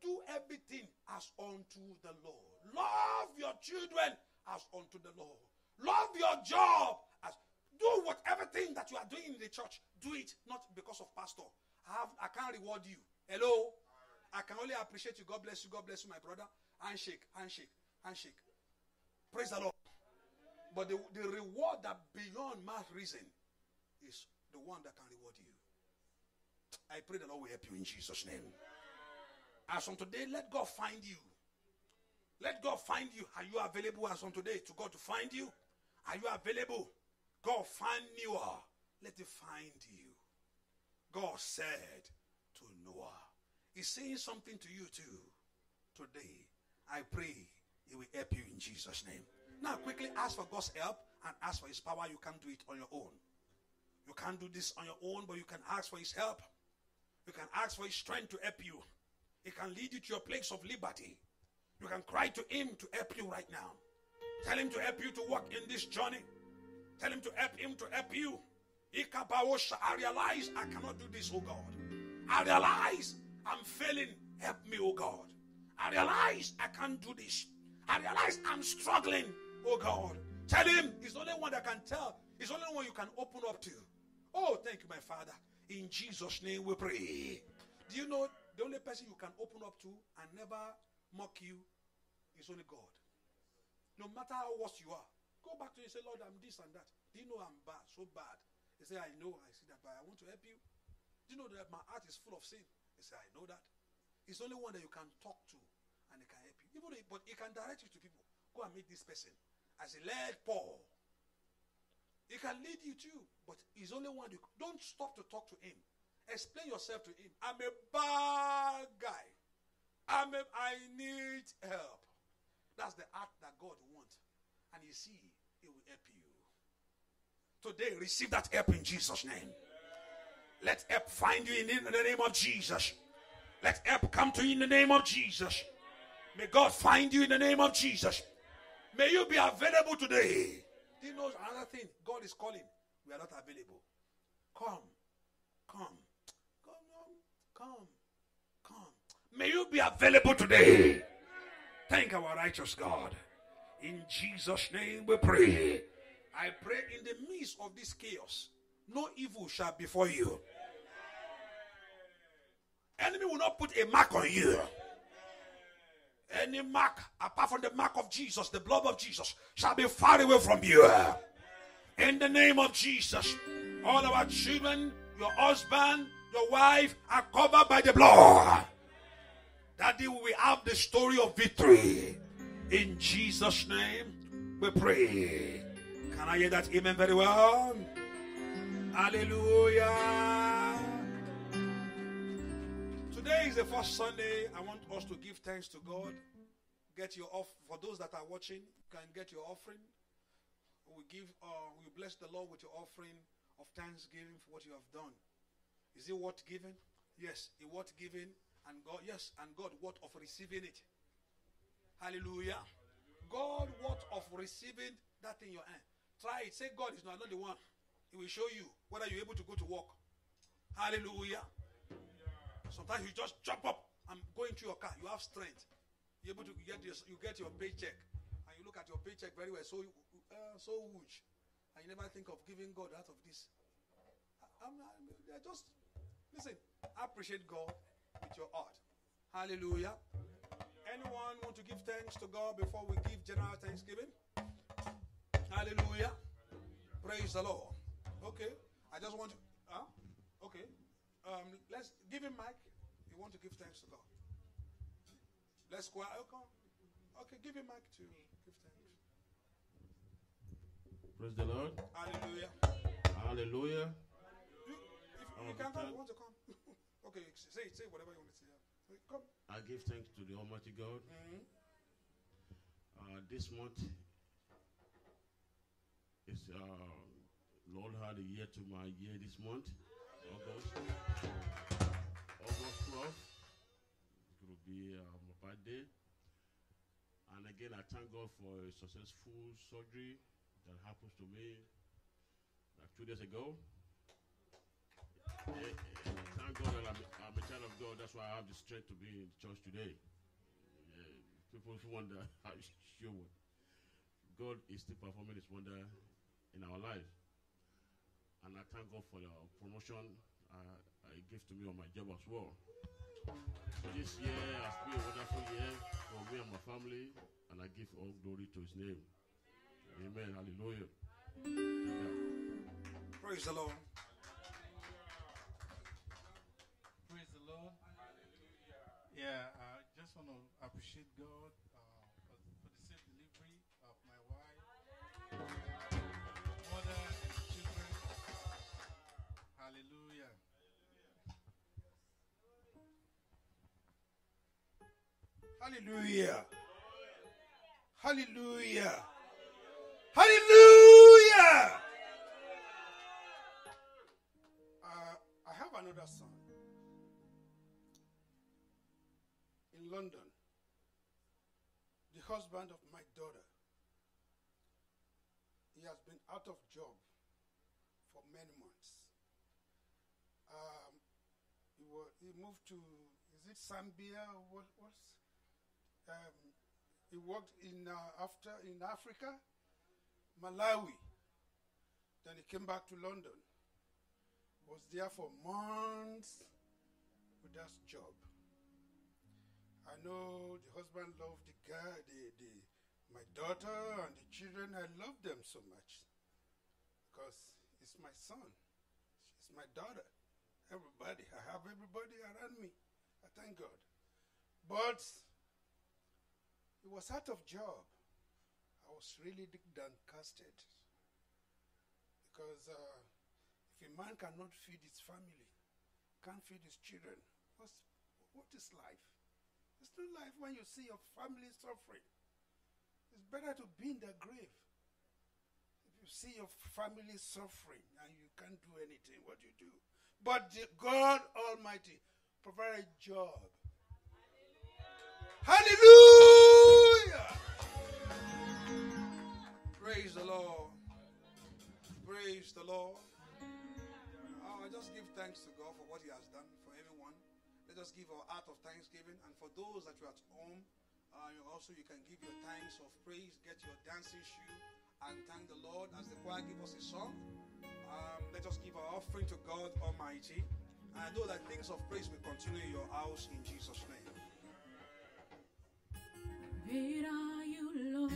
Do everything as unto the Lord. Love your children as unto the Lord. Love your job as do whatever thing that you are doing in the church. Do it not because of pastor. I have I can't reward you. Hello. I can only appreciate you. God bless you. God bless you, my brother. Handshake, handshake, handshake. Praise the Lord. But the, the reward that beyond my reason is the one that can reward you. I pray the Lord will help you in Jesus' name. As on today, let God find you. Let God find you. Are you available as on today to God to find you? Are you available? God find you. Let him find you. God said to Noah, He's saying something to you too. Today, I pray He will help you in Jesus' name. Now, quickly ask for God's help and ask for His power. You can't do it on your own. You can't do this on your own, but you can ask for His help. You can ask for His strength to help you. He can lead you to your place of liberty. You can cry to Him to help you right now. Tell Him to help you to walk in this journey. Tell Him to help Him to help you. I realize I cannot do this, oh God. I realize I'm failing. Help me, oh God. I realize I can't do this. I realize I'm struggling, oh God. Tell Him He's the only one that can tell. He's the only one you can open up to. Oh, thank you, my Father. In Jesus' name we pray. Do you know the only person you can open up to and never mock you is only God? No matter how worse you are, go back to him and say, Lord, I'm this and that. Do you know I'm bad, so bad? He say, I know, I see that, but I want to help you. Do you know that my heart is full of sin? He say, I know that. He's the only one that you can talk to and he can help you. Even but he can direct you to people. Go and meet this person. As he led Paul, he can lead you too, but he's only one. You don't stop to talk to him. Explain yourself to him. I'm a bad guy. I'm a, I need help. That's the act that God wants. And you see, He will help you. Today, receive that help in Jesus' name. Let help find you in, the name of Jesus. Let help come to you in the name of Jesus. May God find you in the name of Jesus. May you be available today. Do you know another thing? God is calling. We are not available. Come. Come. Come. Come. Come. May you be available today. Thank our righteous God. In Jesus' name we pray. I pray in the midst of this chaos, no evil shall befall you. Enemy will not put a mark on you. Any mark apart from the mark of Jesus, the blood of Jesus, shall be far away from you. In the name of Jesus, all our children, your husband, your wife are covered by the blood. Daddy, we will have the story of victory. In Jesus' name, we pray. Can I hear that amen very well? Hallelujah. Today is the first Sunday. I want us to give thanks to God. Get your off for those that are watching. You can get your offering. We give. Uh, we bless the Lord with your offering of thanksgiving for what you have done. Is it worth giving? Yes, it worth giving, and God. Yes, and God worth of receiving it. Hallelujah. God worth of receiving that in your hand. Try it. Say God is not, not the one. He will show you whether you're able to go to work. Hallelujah. Sometimes you just jump up and go into your car. You have strength. You're able to get your, you get your paycheck, and you look at your paycheck very well. So uh, so huge, and you never think of giving God out of this. I, I'm just listen. Appreciate God with your heart. Hallelujah. Anyone want to give thanks to God before we give general thanksgiving? Hallelujah. Praise the Lord. Okay. I just want to. Huh? Okay. Um, let's give him mic. You want to give thanks to God. Let's go. Okay. okay, give him mic to give thanks. Praise the Lord. Hallelujah. Hallelujah. You, if Oh, you can come, you want to come. *laughs* okay, say say whatever you want to say. Come. I give thanks to the Almighty God. Mhm. Uh, this month is uh, Lord had a year to my year this month, August. August 12th. It will be uh, my birthday. And again, I thank God for a successful surgery that happens to me like two days ago. Eh, eh, thank God that I'm, I'm a child of God. That's why I have the strength to be in the church today. Yeah, people wonder *laughs* how sure. God is still performing His wonder in our lives, and I thank God for the promotion uh, He gave to me on my job as well. This year has been a wonderful year for me and my family, and I give all glory to His name. Amen. Hallelujah. Amen. Praise the Lord. Praise the Lord. Yeah, I just want to appreciate God Hallelujah. Hallelujah. Hallelujah. Uh, I have another son in London, the husband of my daughter. He has been out of job for many months. Um, he, wa- he moved to, is it Zambia what? What's, um, he worked in uh, after in Africa, Malawi. Then he came back to London. Was there for months without job. I know the husband loved the guy, the, the my daughter and the children. I love them so much because it's my son, it's my daughter. Everybody, I have everybody around me. I thank God. But he was out of job. I was really downcasted because uh, if a man cannot feed his family, can't feed his children, what's, what is life? It's not life when you see your family suffering. It's better to be in the grave. If you see your family suffering and you can't do anything, what do you do? But the God Almighty provide a job. Hallelujah! Praise the Lord. Praise the Lord. Oh, I just give thanks to God for what He has done for everyone. Let us give our heart of thanksgiving. And for those that are at home, uh, you also you can give your thanks of praise, get your dancing shoe, and thank the Lord as the choir give us a song. Um, let us give our offering to God Almighty. And I know that things of praise will continue in your house in Jesus' name. Great are you, Lord.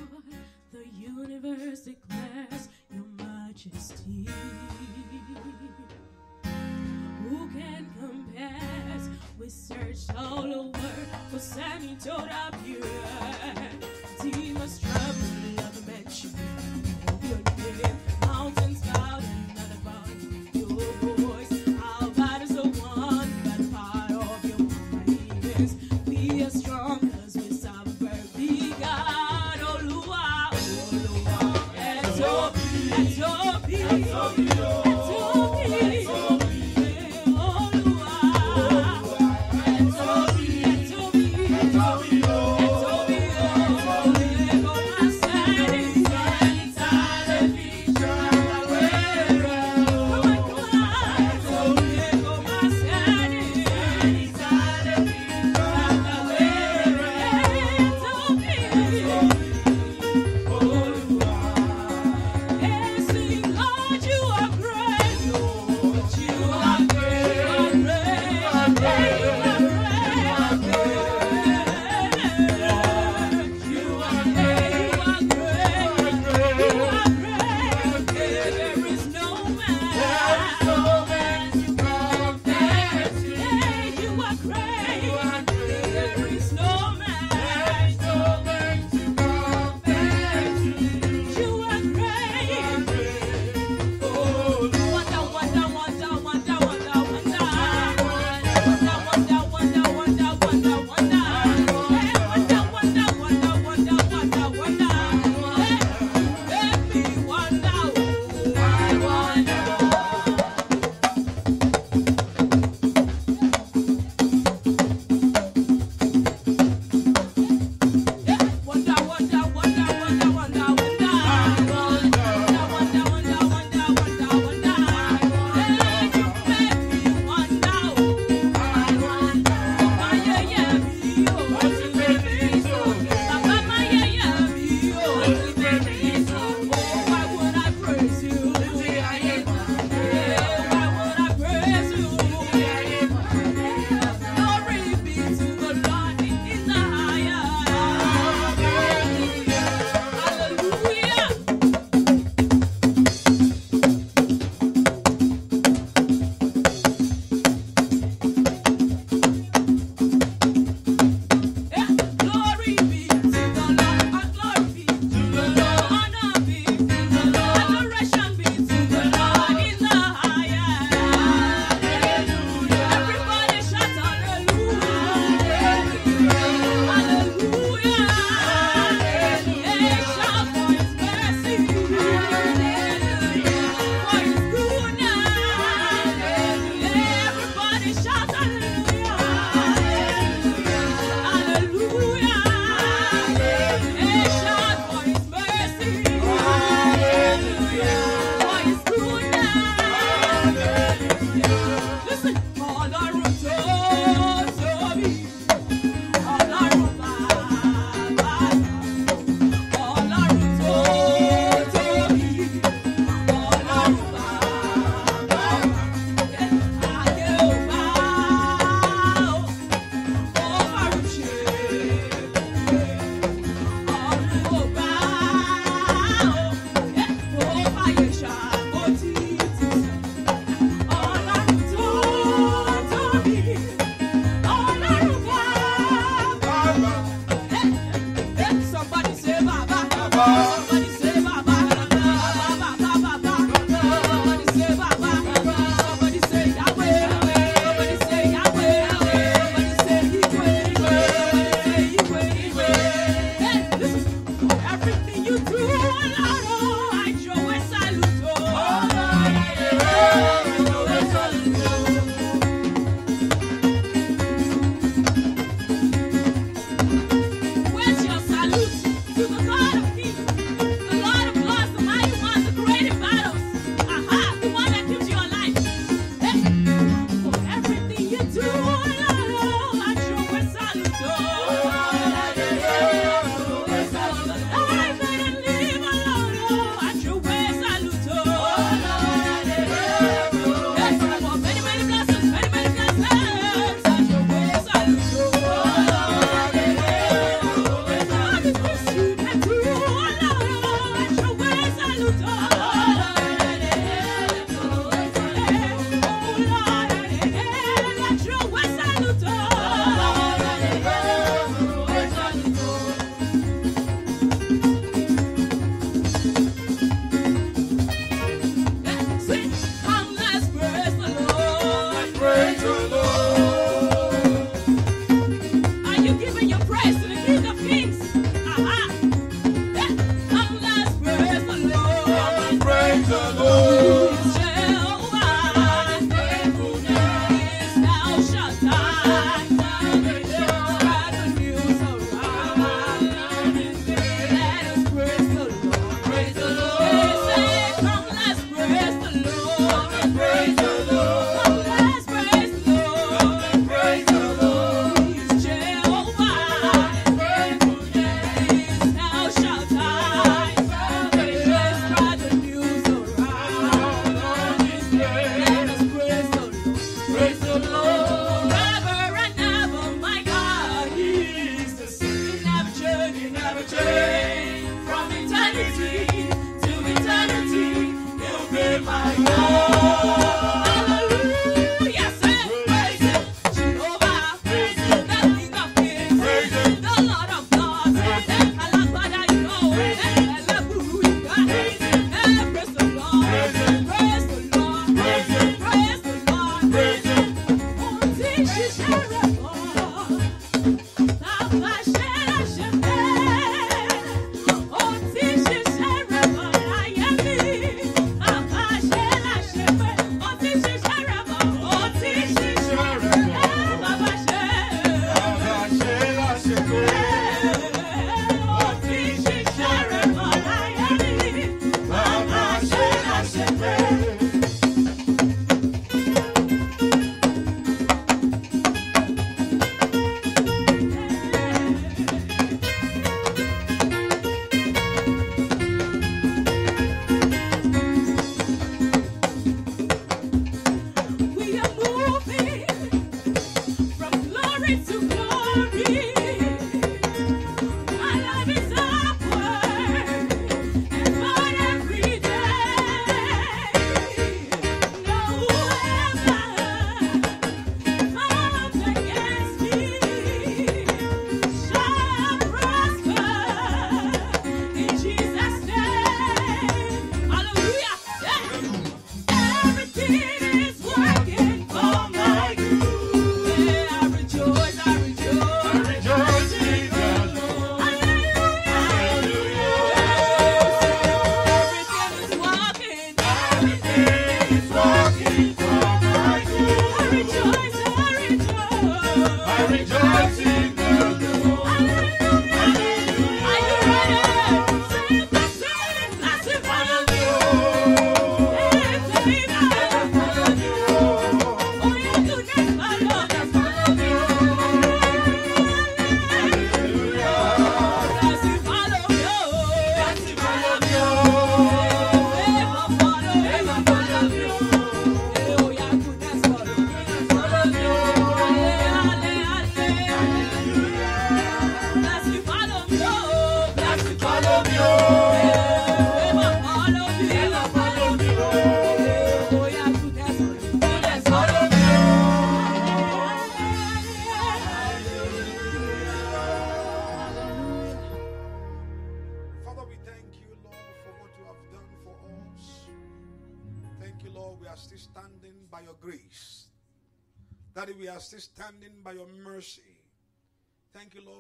The universe declares your majesty. Who can compare? We searched all over for Sammy Toda pure. Demons tremble at the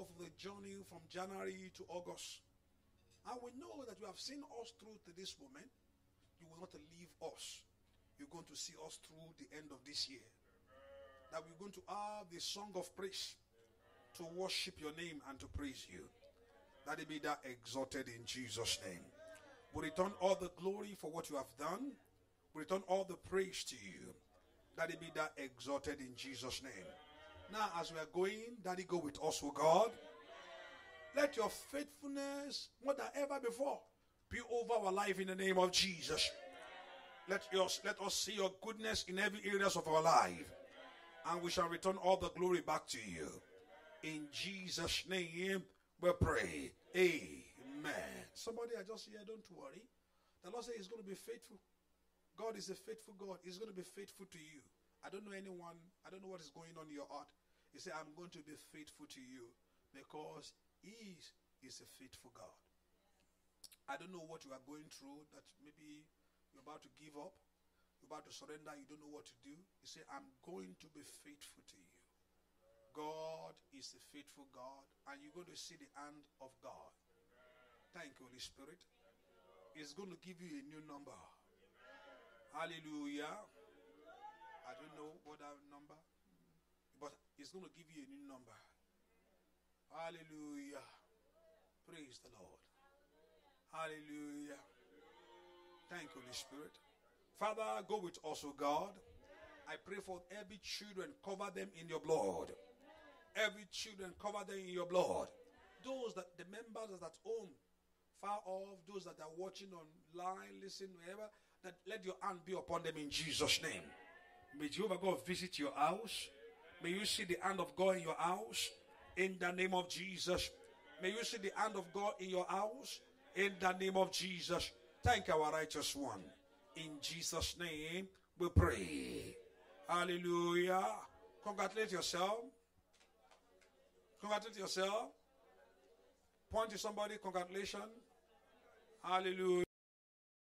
For the journey from January to August. And we know that you have seen us through to this moment. You will not leave us. You're going to see us through the end of this year. That we're going to have the song of praise to worship your name and to praise you. That it be that exalted in Jesus' name. We return all the glory for what you have done. We return all the praise to you. That it be that exalted in Jesus' name. Now, as we are going, Daddy, go with us, O God. Let your faithfulness, more than ever before, be over our life in the name of Jesus. Let us, let us see your goodness in every areas of our life. And we shall return all the glory back to you. In Jesus' name, we pray. Amen. Somebody I just here, don't worry. The Lord said He's going to be faithful. God is a faithful God. He's going to be faithful to you. I don't know anyone, I don't know what is going on in your heart. He said, I'm going to be faithful to you because He is, a faithful God. I don't know what you are going through that maybe you're about to give up, you're about to surrender, you don't know what to do. He said, I'm going to be faithful to you. God is a faithful God, and you're going to see the hand of God. Thank you, Holy Spirit. He's going to give you a new number. Hallelujah. I don't know what that number, He's going to give you a new number. Hallelujah. Praise the Lord. Hallelujah. Thank you, Holy Spirit. Father, go with us, O God. I pray for every children, cover them in your blood. Every children, cover them in your blood. Those that the members that at home, far off, those that are watching online, listen, wherever, that let your hand be upon them in Jesus' name. May Jehovah God visit your house. May you see the hand of God in your house. In the name of Jesus. May you see the hand of God in your house. In the name of Jesus. Thank our righteous one. In Jesus' name we pray. Hallelujah. Congratulate yourself. Congratulate yourself. Point to somebody. Congratulations. Hallelujah.